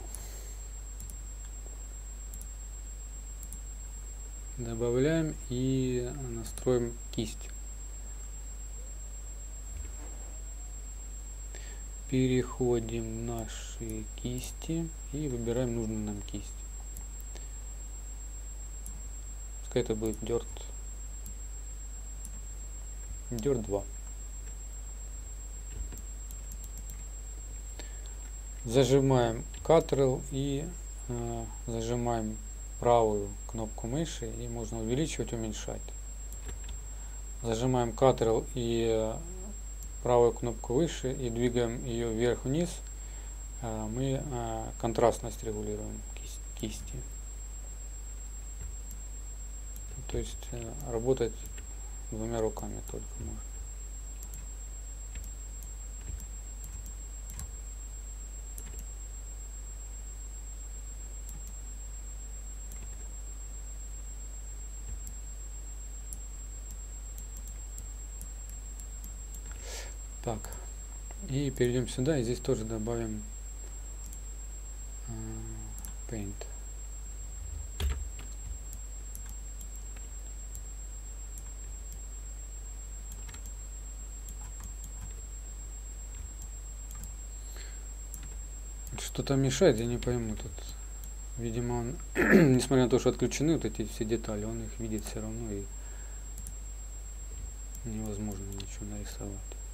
Speaker 1: Добавляем и настроим кисть. Переходим в наши кисти и выбираем нужную нам кисть. Пускай это будет Dirt. Dirt 2. Зажимаем Ctrl и э, зажимаем правую кнопку мыши и можно увеличивать, уменьшать. Зажимаем Ctrl и э, правую кнопку выше и двигаем ее вверх-вниз. Э, мы э, контрастность регулируем кисти. То есть работать двумя руками только можно. Так, и перейдем сюда, и здесь тоже добавим uh, Paint. Что-то мешает, я не пойму тут. Видимо, он, несмотря на то, что отключены вот эти все детали, он их видит все равно и невозможно ничего нарисовать.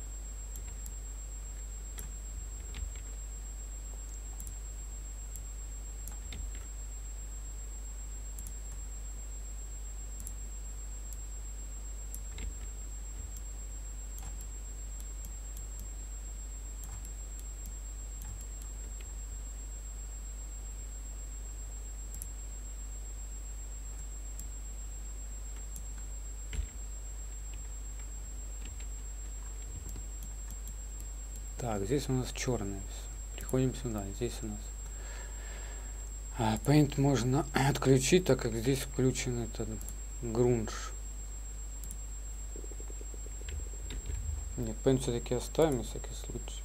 Speaker 1: Так, здесь у нас черное. Приходим сюда. Здесь у нас а, Paint можно отключить, так как здесь включен этот грунж. Нет, Paint все-таки оставим на всякий случай.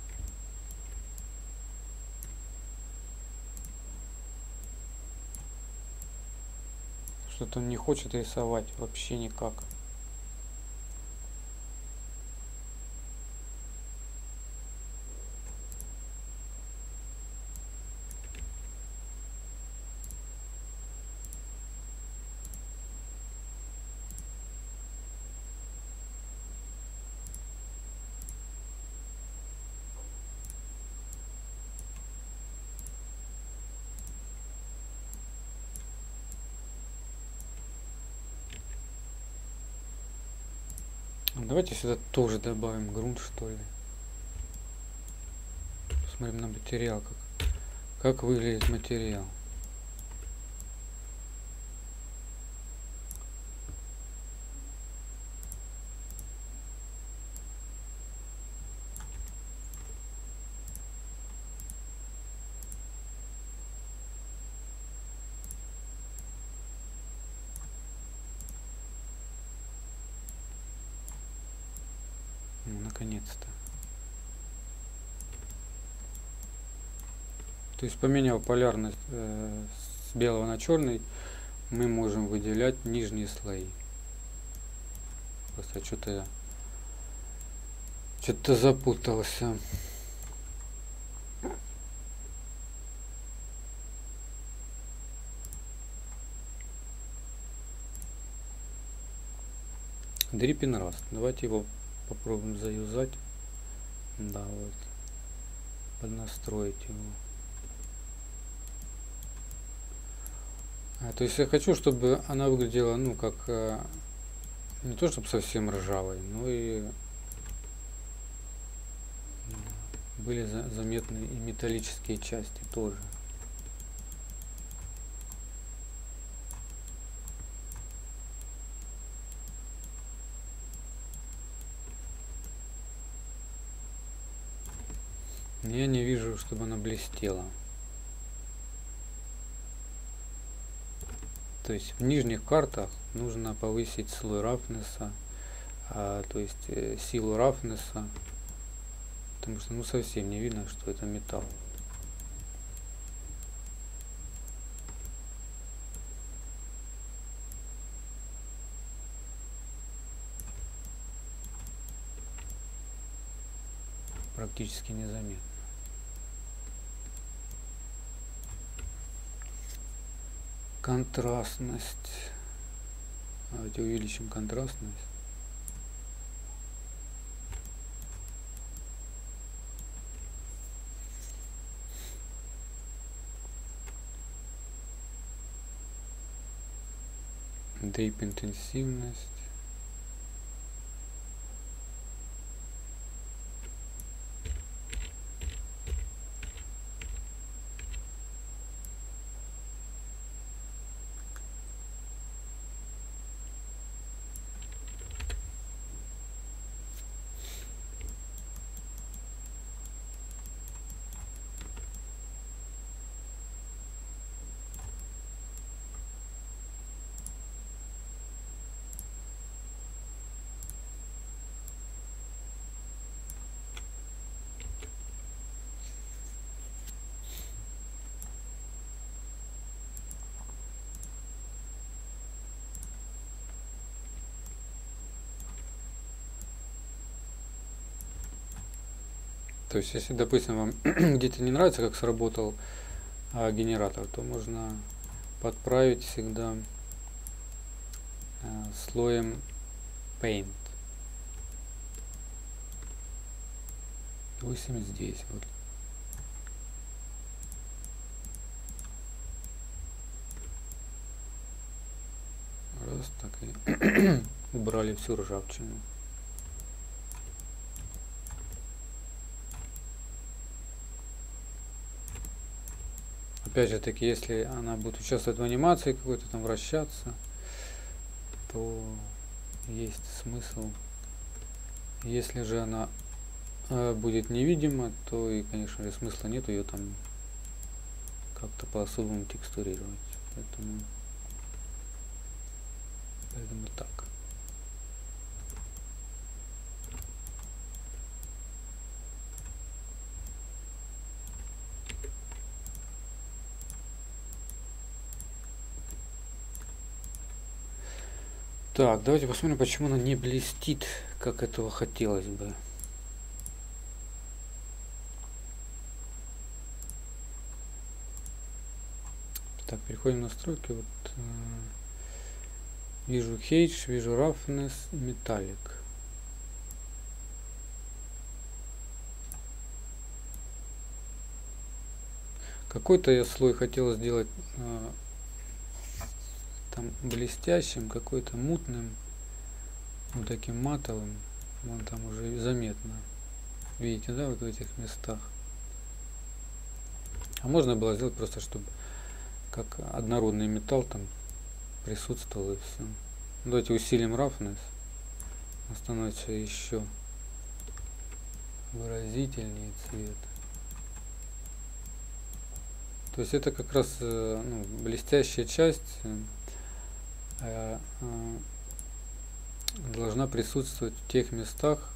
Speaker 1: Что-то он не хочет рисовать вообще никак. Давайте сюда тоже добавим грунт, что ли. Посмотрим на материал, как, как выглядит материал. То есть поменял полярность э, с белого на черный, мы можем выделять нижние слои. Просто что-то я что-то запутался. Дрипин раз. Давайте его попробуем заюзать да вот поднастроить его то есть я хочу чтобы она выглядела ну как э, не то чтобы совсем ржавой но и были за заметны и металлические части тоже Я не вижу, чтобы она блестела. То есть в нижних картах нужно повысить слой рафнеса, а, то есть э, силу рафнеса, потому что ну совсем не видно, что это металл. Практически незаметно. контрастность. Давайте увеличим контрастность. Дейп интенсивность. То есть, если, допустим, вам где-то не нравится, как сработал а, генератор, то можно подправить всегда а, слоем Paint. Допустим, здесь вот. Раз, так и убрали всю ржавчину. Опять же таки, если она будет участвовать в анимации какой-то там вращаться, то есть смысл. Если же она э, будет невидима, то и, конечно же, смысла нет ее там как-то по-особому текстурировать. Поэтому, поэтому так. Так, давайте посмотрим, почему она не блестит, как этого хотелось бы. Так, переходим в настройки. Вот, э, вижу H, вижу Roughness, Metallic. Какой-то я слой хотел сделать э, там блестящим, какой-то мутным, вот таким матовым. Вон там уже заметно. Видите, да, вот в этих местах. А можно было сделать просто, чтобы как однородный металл там присутствовал и все. Давайте усилим roughness. Становится еще выразительнее цвет. То есть это как раз э, ну, блестящая часть э, должна присутствовать в тех местах,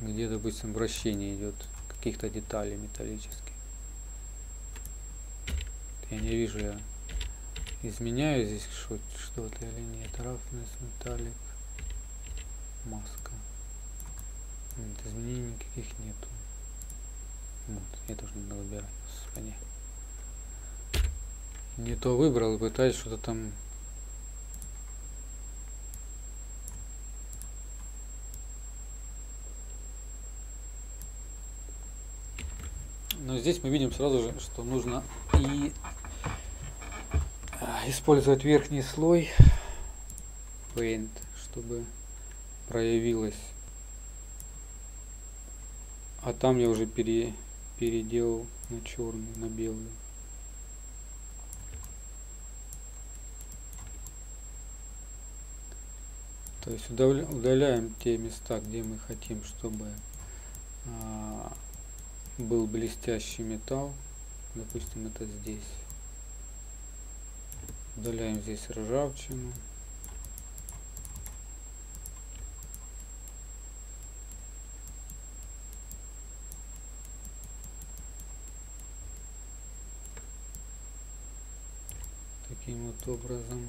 Speaker 1: где, допустим, вращение идет каких-то деталей металлических. Я не вижу, я изменяю здесь что-то или нет. Roughness, металлик, маска. Нет, изменений никаких нету. Вот, я тоже надо выбирать, господи. Не то выбрал, пытаюсь что-то там Но здесь мы видим сразу же, что нужно и а, использовать верхний слой Paint, чтобы проявилось. А там я уже пере, переделал на черный, на белый. То есть удаляем те места, где мы хотим, чтобы а, был блестящий металл, допустим, это здесь. Удаляем здесь ржавчину. Таким вот образом.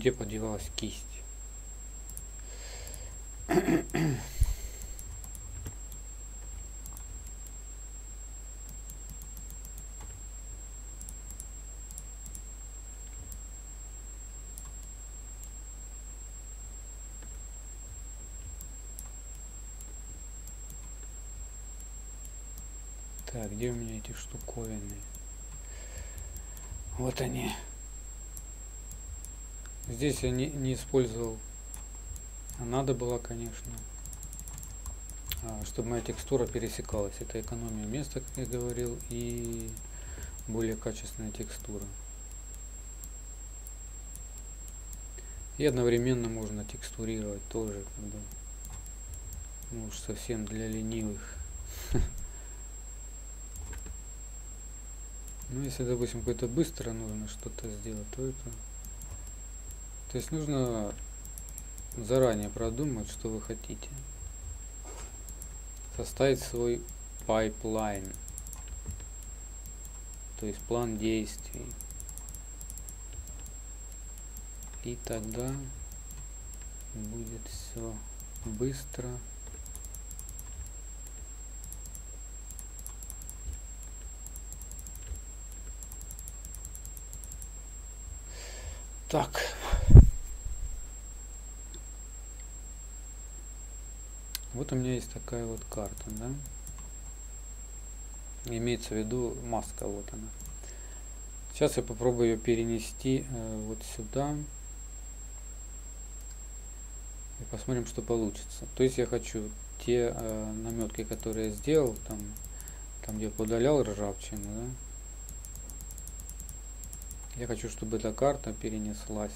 Speaker 1: Где подевалась кисть. Так, где у меня эти штуковины? Вот они. Здесь я не, не использовал. А надо было, конечно. А, чтобы моя текстура пересекалась. Это экономия места, как я говорил, и более качественная текстура. И одновременно можно текстурировать тоже, когда ну уж совсем для ленивых. Ну, если, допустим, какое-то быстро нужно что-то сделать, то это... То есть нужно заранее продумать, что вы хотите. Составить свой pipeline. То есть план действий. И тогда будет все быстро. Так. Вот у меня есть такая вот карта, да? Имеется в виду маска, вот она. Сейчас я попробую ее перенести э, вот сюда. И посмотрим, что получится. То есть я хочу те э, наметки, которые я сделал, там, там где я ржавчину, да? Я хочу, чтобы эта карта перенеслась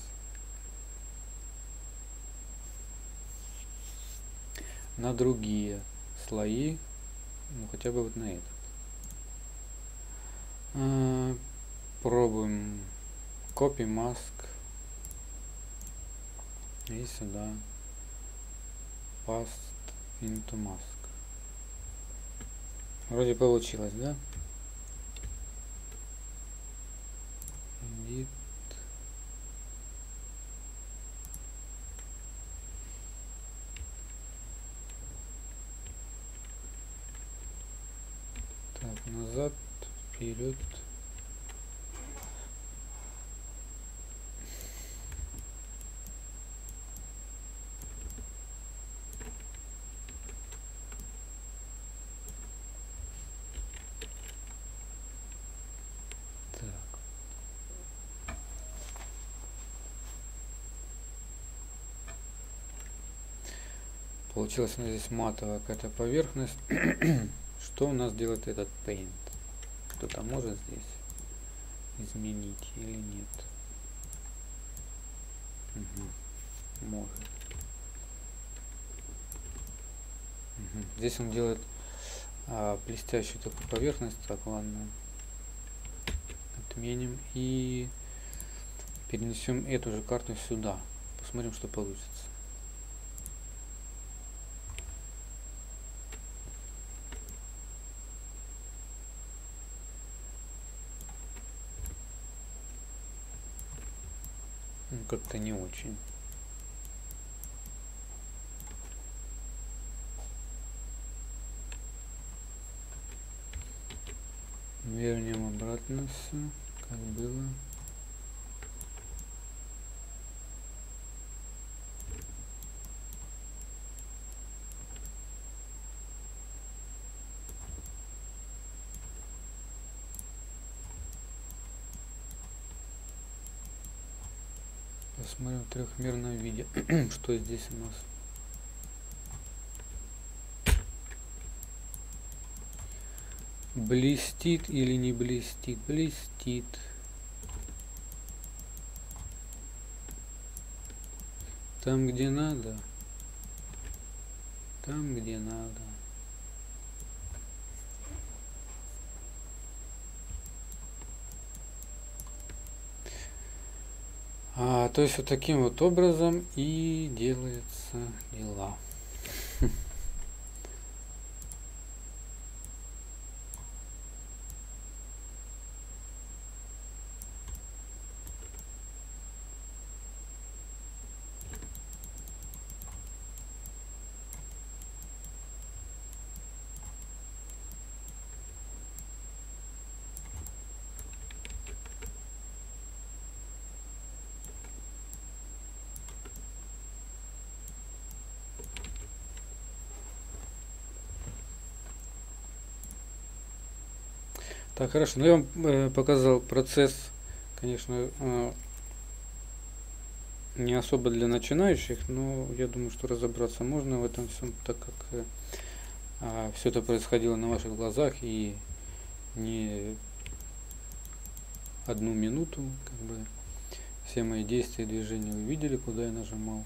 Speaker 1: на другие слои, ну хотя бы вот на этот. А, пробуем copy mask и сюда paste into mask. Вроде получилось, да? Edit. Так, назад, вперед. Получилась у нас здесь матовая какая-то поверхность. Что у нас делает этот paint? Кто-то может здесь изменить или нет? Угу. Может. Угу. Здесь он делает а, блестящую такую поверхность. Так, ладно. Отменим и перенесем эту же карту сюда. Посмотрим, что получится. Как-то не очень. Вернем обратно все, как было. Посмотрим в трехмерном виде, что здесь у нас. Блестит или не блестит? Блестит. Там, где надо. Там, где надо. А, то есть вот таким вот образом и делаются дела. Так, хорошо. Ну, я вам э, показал процесс, конечно, э, не особо для начинающих, но я думаю, что разобраться можно в этом всем, так как э, э, все это происходило на ваших глазах и не одну минуту, как бы все мои действия и движения вы видели, куда я нажимал.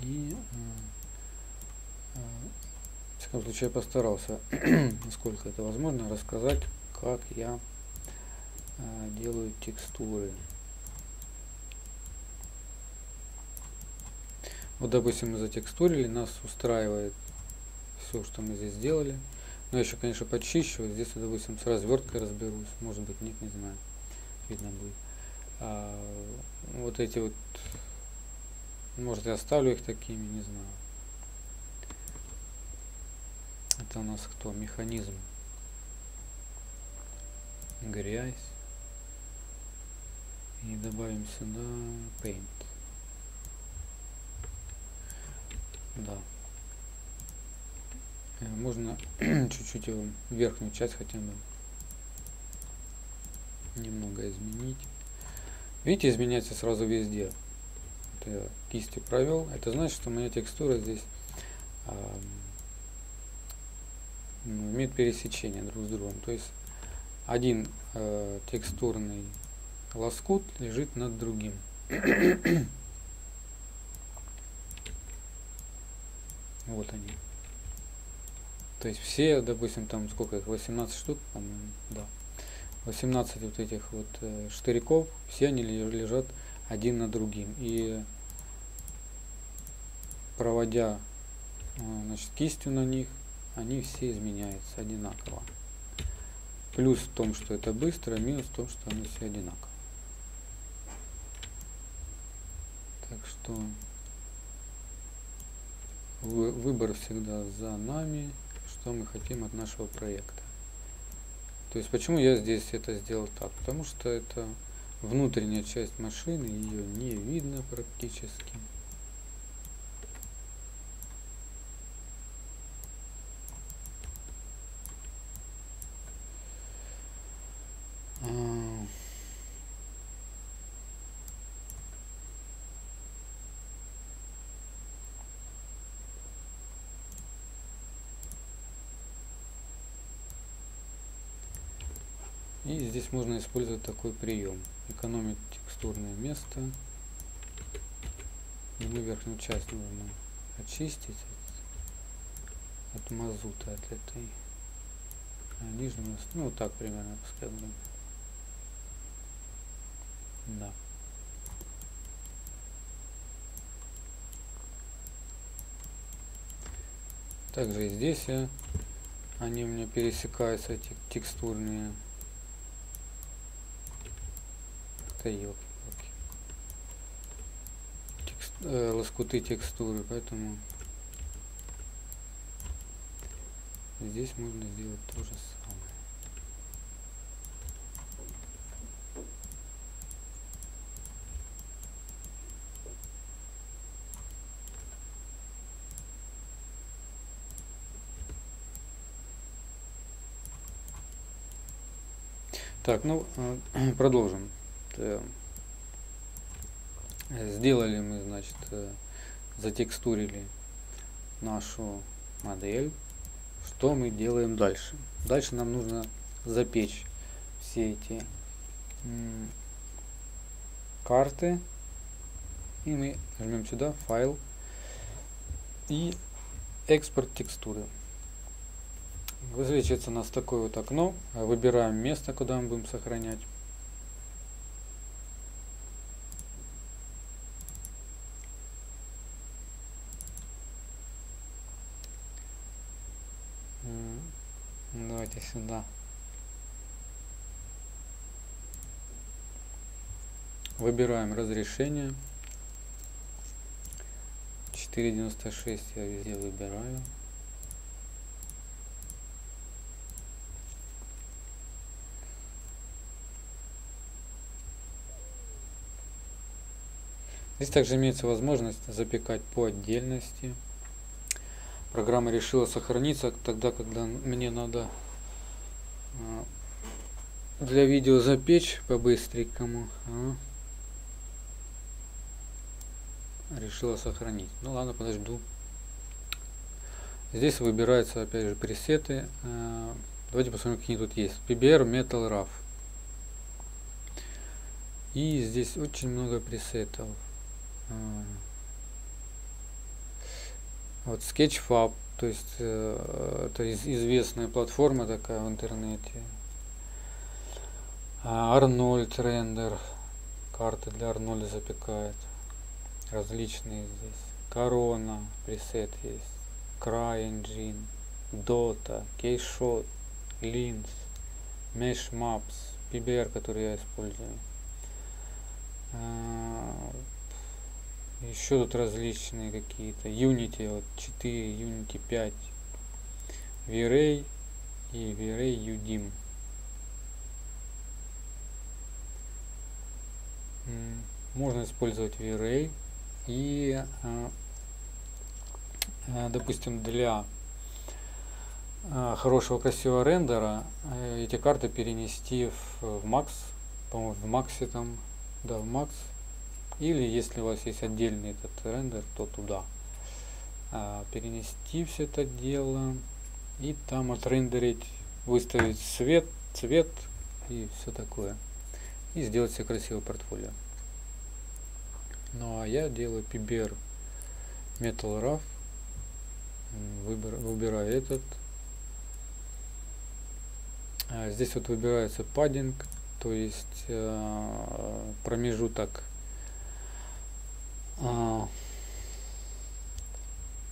Speaker 1: И э, э, всяком случае, я постарался, насколько это возможно, рассказать, как я э, делаю текстуры. Вот, допустим, мы затекстурили, нас устраивает все, что мы здесь сделали. Но еще, конечно, почищу. Здесь, допустим, с разверткой разберусь. Может быть, нет, не знаю. Видно будет. А, вот эти вот, может, я оставлю их такими, не знаю. Это у нас кто? Механизм. Грязь. И добавим сюда paint. Да. Э, можно чуть-чуть его верхнюю часть хотя бы немного изменить. Видите, изменяется сразу везде. Это я кистью провел. Это значит, что моя текстура здесь имеют пересечение друг с другом. То есть один э, текстурный лоскут лежит над другим. вот они. То есть все, допустим, там сколько их, 18 штук, по-моему, да. 18 вот этих вот э, штырьков, все они лежат один над другим. И проводя э, значит, кистью на них, они все изменяются одинаково. Плюс в том, что это быстро, минус в том, что они все одинаковые. Так что выбор всегда за нами, что мы хотим от нашего проекта. То есть почему я здесь это сделал так? Потому что это внутренняя часть машины, ее не видно практически. И здесь можно использовать такой прием. Экономить текстурное место. Ему верхнюю часть нужно очистить от, от мазута, от этой. А нижнюю, ну вот так примерно пускай будет. Да. Также и здесь я, они у меня пересекаются, эти текстурные это елки -палки. Текст, э, лоскуты текстуры, поэтому здесь можно сделать то же самое. Так, ну, э, продолжим. Э, сделали мы, значит, э, затекстурили нашу модель. Что мы делаем дальше? Дальше нам нужно запечь все эти карты. И мы жмем сюда, файл и экспорт текстуры. Высвечивается у нас такое вот окно. Выбираем место, куда мы будем сохранять. давайте сюда. Выбираем разрешение. 4.96 я везде выбираю. Здесь также имеется возможность запекать по отдельности. Программа решила сохраниться тогда, когда мне надо а, для видео запечь по-быстренькому. А. Решила сохранить. Ну ладно, подожду. Здесь выбираются опять же пресеты. А, давайте посмотрим, какие тут есть. PBR Metal RAW. И здесь очень много пресетов. Вот Sketchfab, то есть э, это известная платформа такая в интернете. Арнольд рендер, карты для Арнольда запекает. Различные здесь. Корона, пресет есть. CryEngine, Dota, Keyshot, Lens, Mesh Maps, PBR, который я использую. А, еще тут различные какие-то. Unity вот 4, Unity 5, V-Ray и V-Ray UDIM. Можно использовать V-Ray и, а, а, допустим, для хорошего красивого рендера э, эти карты перенести в, Max, по-моему, в Max там, да, в Max или если у вас есть отдельный этот рендер, то туда. А, перенести все это дело и там отрендерить, выставить цвет, цвет и все такое. И сделать себе красивое портфолио. Ну а я делаю PBR Metal RAW. Выбор, выбираю этот. А здесь вот выбирается паддинг, то есть э, промежуток а,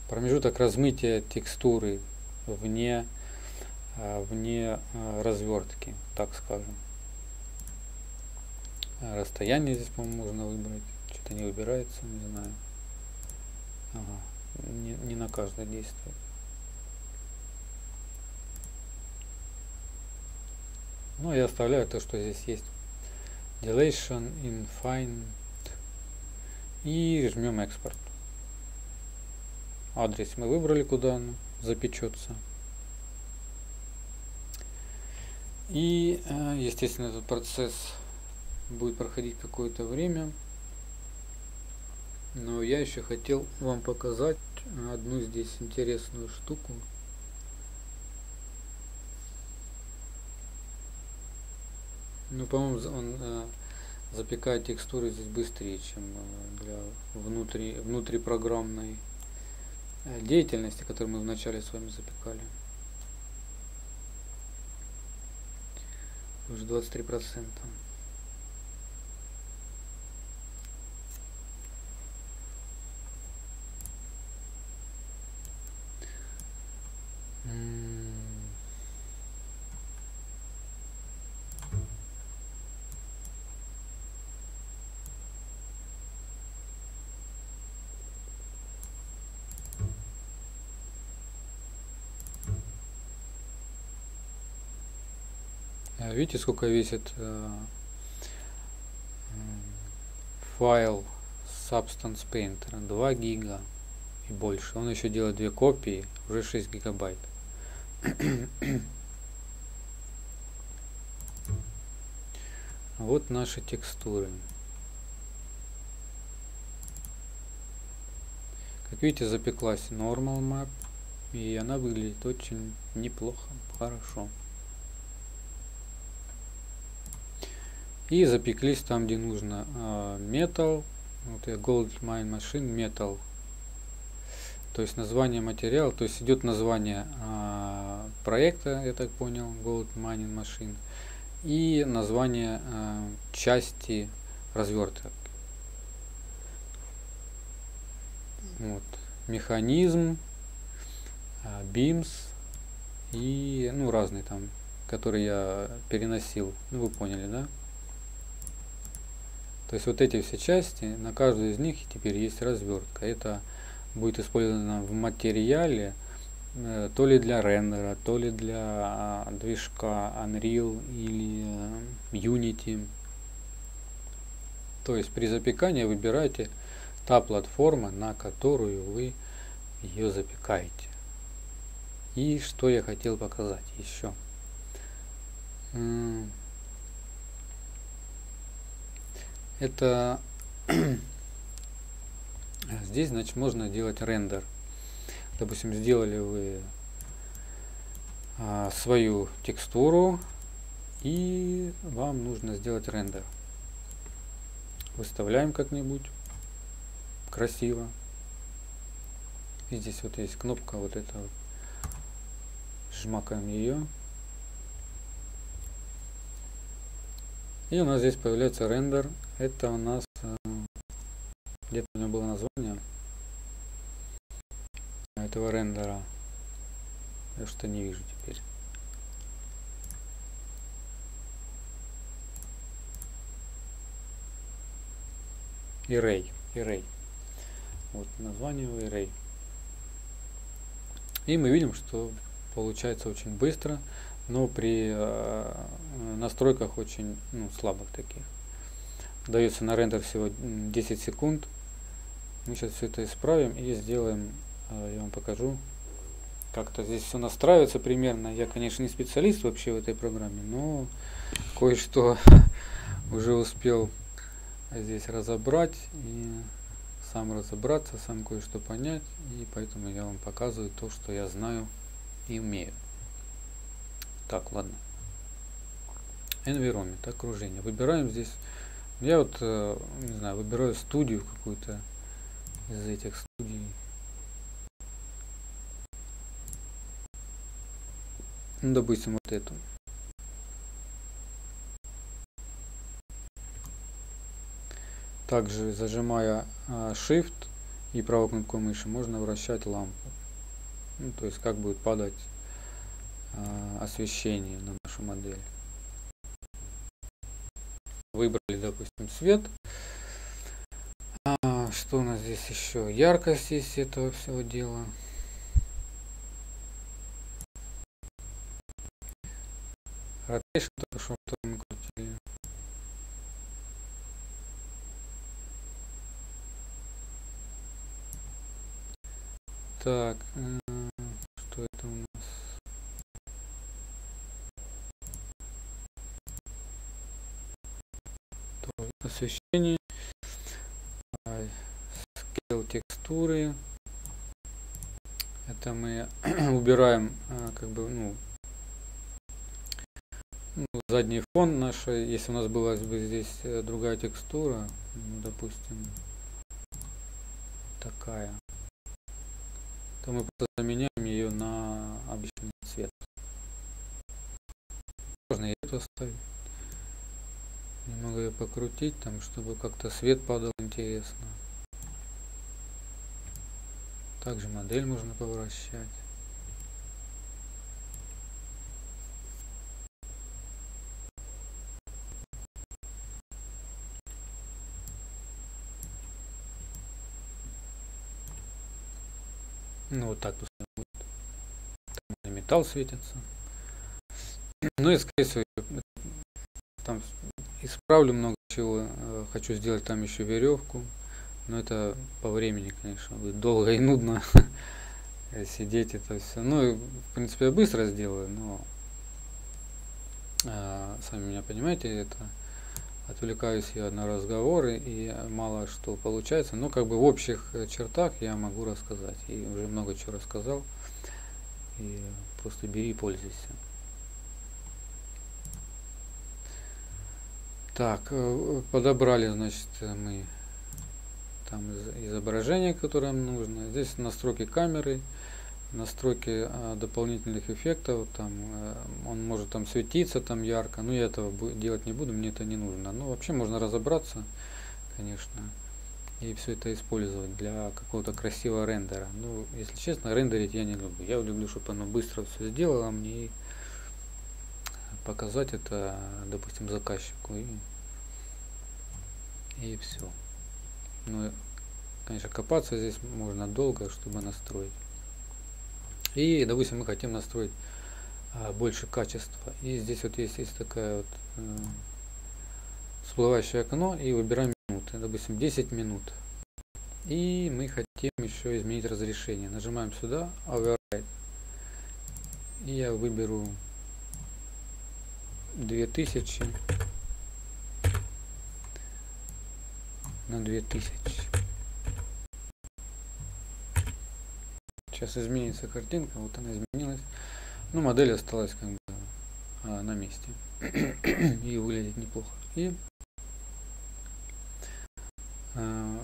Speaker 1: промежуток размытия текстуры вне, а, вне а, развертки, так скажем. Расстояние здесь, по-моему, можно выбрать. Что-то не выбирается, не знаю. Ага, не, не на каждое действует. Ну, я оставляю то, что здесь есть. Delation in fine и жмем экспорт. Адрес мы выбрали, куда он запечется. И, э, естественно, этот процесс будет проходить какое-то время. Но я еще хотел вам показать одну здесь интересную штуку. Ну, по-моему, он э, запекает текстуры здесь быстрее, чем э, для внутри, внутрипрограммной э, деятельности, которую мы вначале с вами запекали. Уже 23 процента. Видите, сколько весит э, файл Substance Painter? 2 гига и больше. Он еще делает две копии, уже 6 гигабайт. вот наши текстуры. Как видите, запеклась Normal Map, и она выглядит очень неплохо, хорошо. И запеклись там где нужно metal вот я gold mine machine metal то есть название материала то есть идет название а, проекта я так понял gold mining machine и название а, части разверток. Вот. Механизм а, beams и ну разные там которые я переносил. Ну вы поняли да то есть вот эти все части, на каждую из них теперь есть развертка. Это будет использовано в материале э, то ли для рендера, то ли для а, движка Unreal или э, Unity. То есть при запекании выбирайте та платформа, на которую вы ее запекаете. И что я хотел показать еще. Это здесь, значит, можно делать рендер. Допустим, сделали вы а, свою текстуру и вам нужно сделать рендер. Выставляем как-нибудь красиво. И здесь вот есть кнопка вот эта. Жмакаем ее. И у нас здесь появляется рендер. Это у нас э, где-то у него было название этого рендера. Я что не вижу теперь. Array. Array. Вот название Array. И мы видим, что получается очень быстро, но при э, настройках очень ну, слабых таких. Дается на рендер всего 10 секунд. Мы сейчас все это исправим и сделаем, э, я вам покажу, как-то здесь все настраивается примерно. Я, конечно, не специалист вообще в этой программе, но кое-что уже успел здесь разобрать и сам разобраться, сам кое-что понять. И поэтому я вам показываю то, что я знаю и умею. Так, ладно. Environment, окружение. Выбираем здесь. Я вот, э, не знаю, выбираю студию какую-то из этих студий. Ну, допустим, вот эту. Также зажимая а, Shift и правой кнопкой мыши можно вращать лампу. Ну, то есть как будет падать освещение на нашу модель. Выбрали, допустим, свет. А, что у нас здесь еще? Яркость есть этого всего дела. Rotation только что мы крутили. Так, э, что это у нас? Освещение, скейл текстуры. Это мы убираем э, как бы ну ну, задний фон наш, если у нас была бы здесь э, другая текстура, ну, допустим, такая, то мы просто заменяем ее на обычный цвет. Можно и эту оставить. Немного ее покрутить, там, чтобы как-то свет падал интересно. Также модель можно повращать. Ну вот так пускай будет. Там металл светится. Ну и скорее всего там исправлю много чего. Э, хочу сделать там еще веревку. Но это по времени, конечно, будет долго и нудно сидеть это все. Ну, в принципе, я быстро сделаю, но а, сами меня понимаете, это отвлекаюсь я на разговоры и мало что получается. Но как бы в общих э, чертах я могу рассказать. И уже много чего рассказал. И просто бери и пользуйся. Так, э, подобрали, значит, мы там изображение, которое нам нужно. Здесь настройки камеры настройки а, дополнительных эффектов, там э, он может там светиться там ярко, но я этого делать не буду, мне это не нужно. Но вообще можно разобраться, конечно, и все это использовать для какого-то красивого рендера. Ну, если честно, рендерить я не люблю. Я люблю, чтобы оно быстро все сделало мне и показать это, допустим, заказчику и, и все. Ну, конечно, копаться здесь можно долго, чтобы настроить. И, допустим, мы хотим настроить а, больше качества. И здесь вот есть, есть такая вот э, всплывающее окно и выбираем минуты. Допустим, 10 минут. И мы хотим еще изменить разрешение. Нажимаем сюда, Override. И я выберу 2000 на 2000 сейчас изменится картинка вот она изменилась. Ну модель осталась как бы а, на месте. И выглядит неплохо. И а,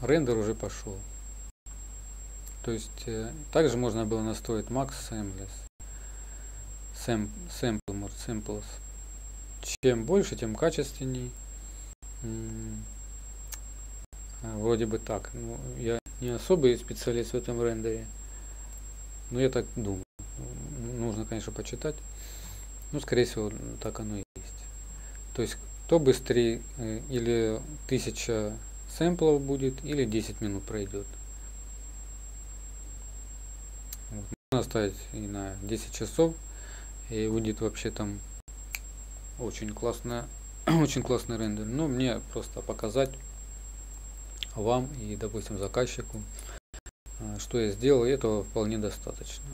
Speaker 1: рендер уже пошел. То есть э, также можно было настроить max samples Sam, sample more samples чем больше тем качественней. А, вроде бы так. Ну, я не особый специалист в этом рендере но я так думаю. Нужно конечно почитать. Ну скорее всего так оно и есть. То есть кто быстрее э, или 1000 сэмплов будет или 10 минут пройдет. Вот. можно ставить и на 10 часов и будет вообще там очень классно очень классный рендер. Но мне просто показать вам и допустим заказчику а, что я сделал этого вполне достаточно.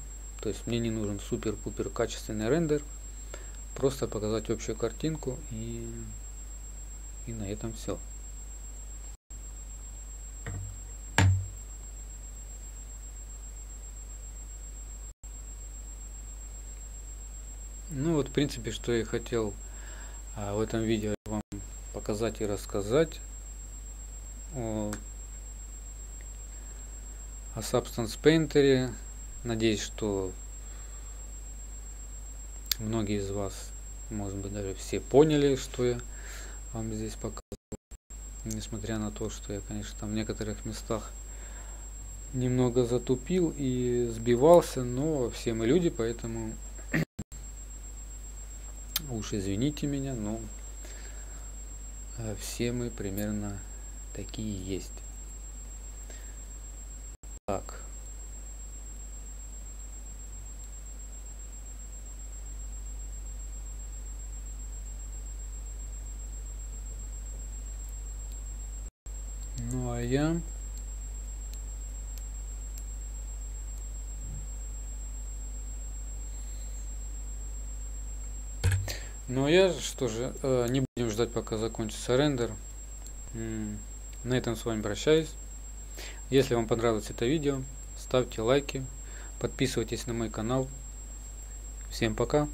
Speaker 1: То есть мне не нужен супер-пупер качественный рендер просто показать общую картинку и и на этом все Ну вот в принципе, что я хотел а, в этом видео вам показать и рассказать о, о Substance Painter. Надеюсь, что многие из вас, может быть, даже все поняли, что я вам здесь показываю. Несмотря на то, что я, конечно, там в некоторых местах немного затупил и сбивался, но все мы люди, поэтому уж извините меня, но э, все мы примерно такие есть. Так. Ну а я Ну а я что же, э, не будем ждать пока закончится рендер. На этом с вами прощаюсь. Если вам понравилось это видео, ставьте лайки, подписывайтесь на мой канал. Всем пока.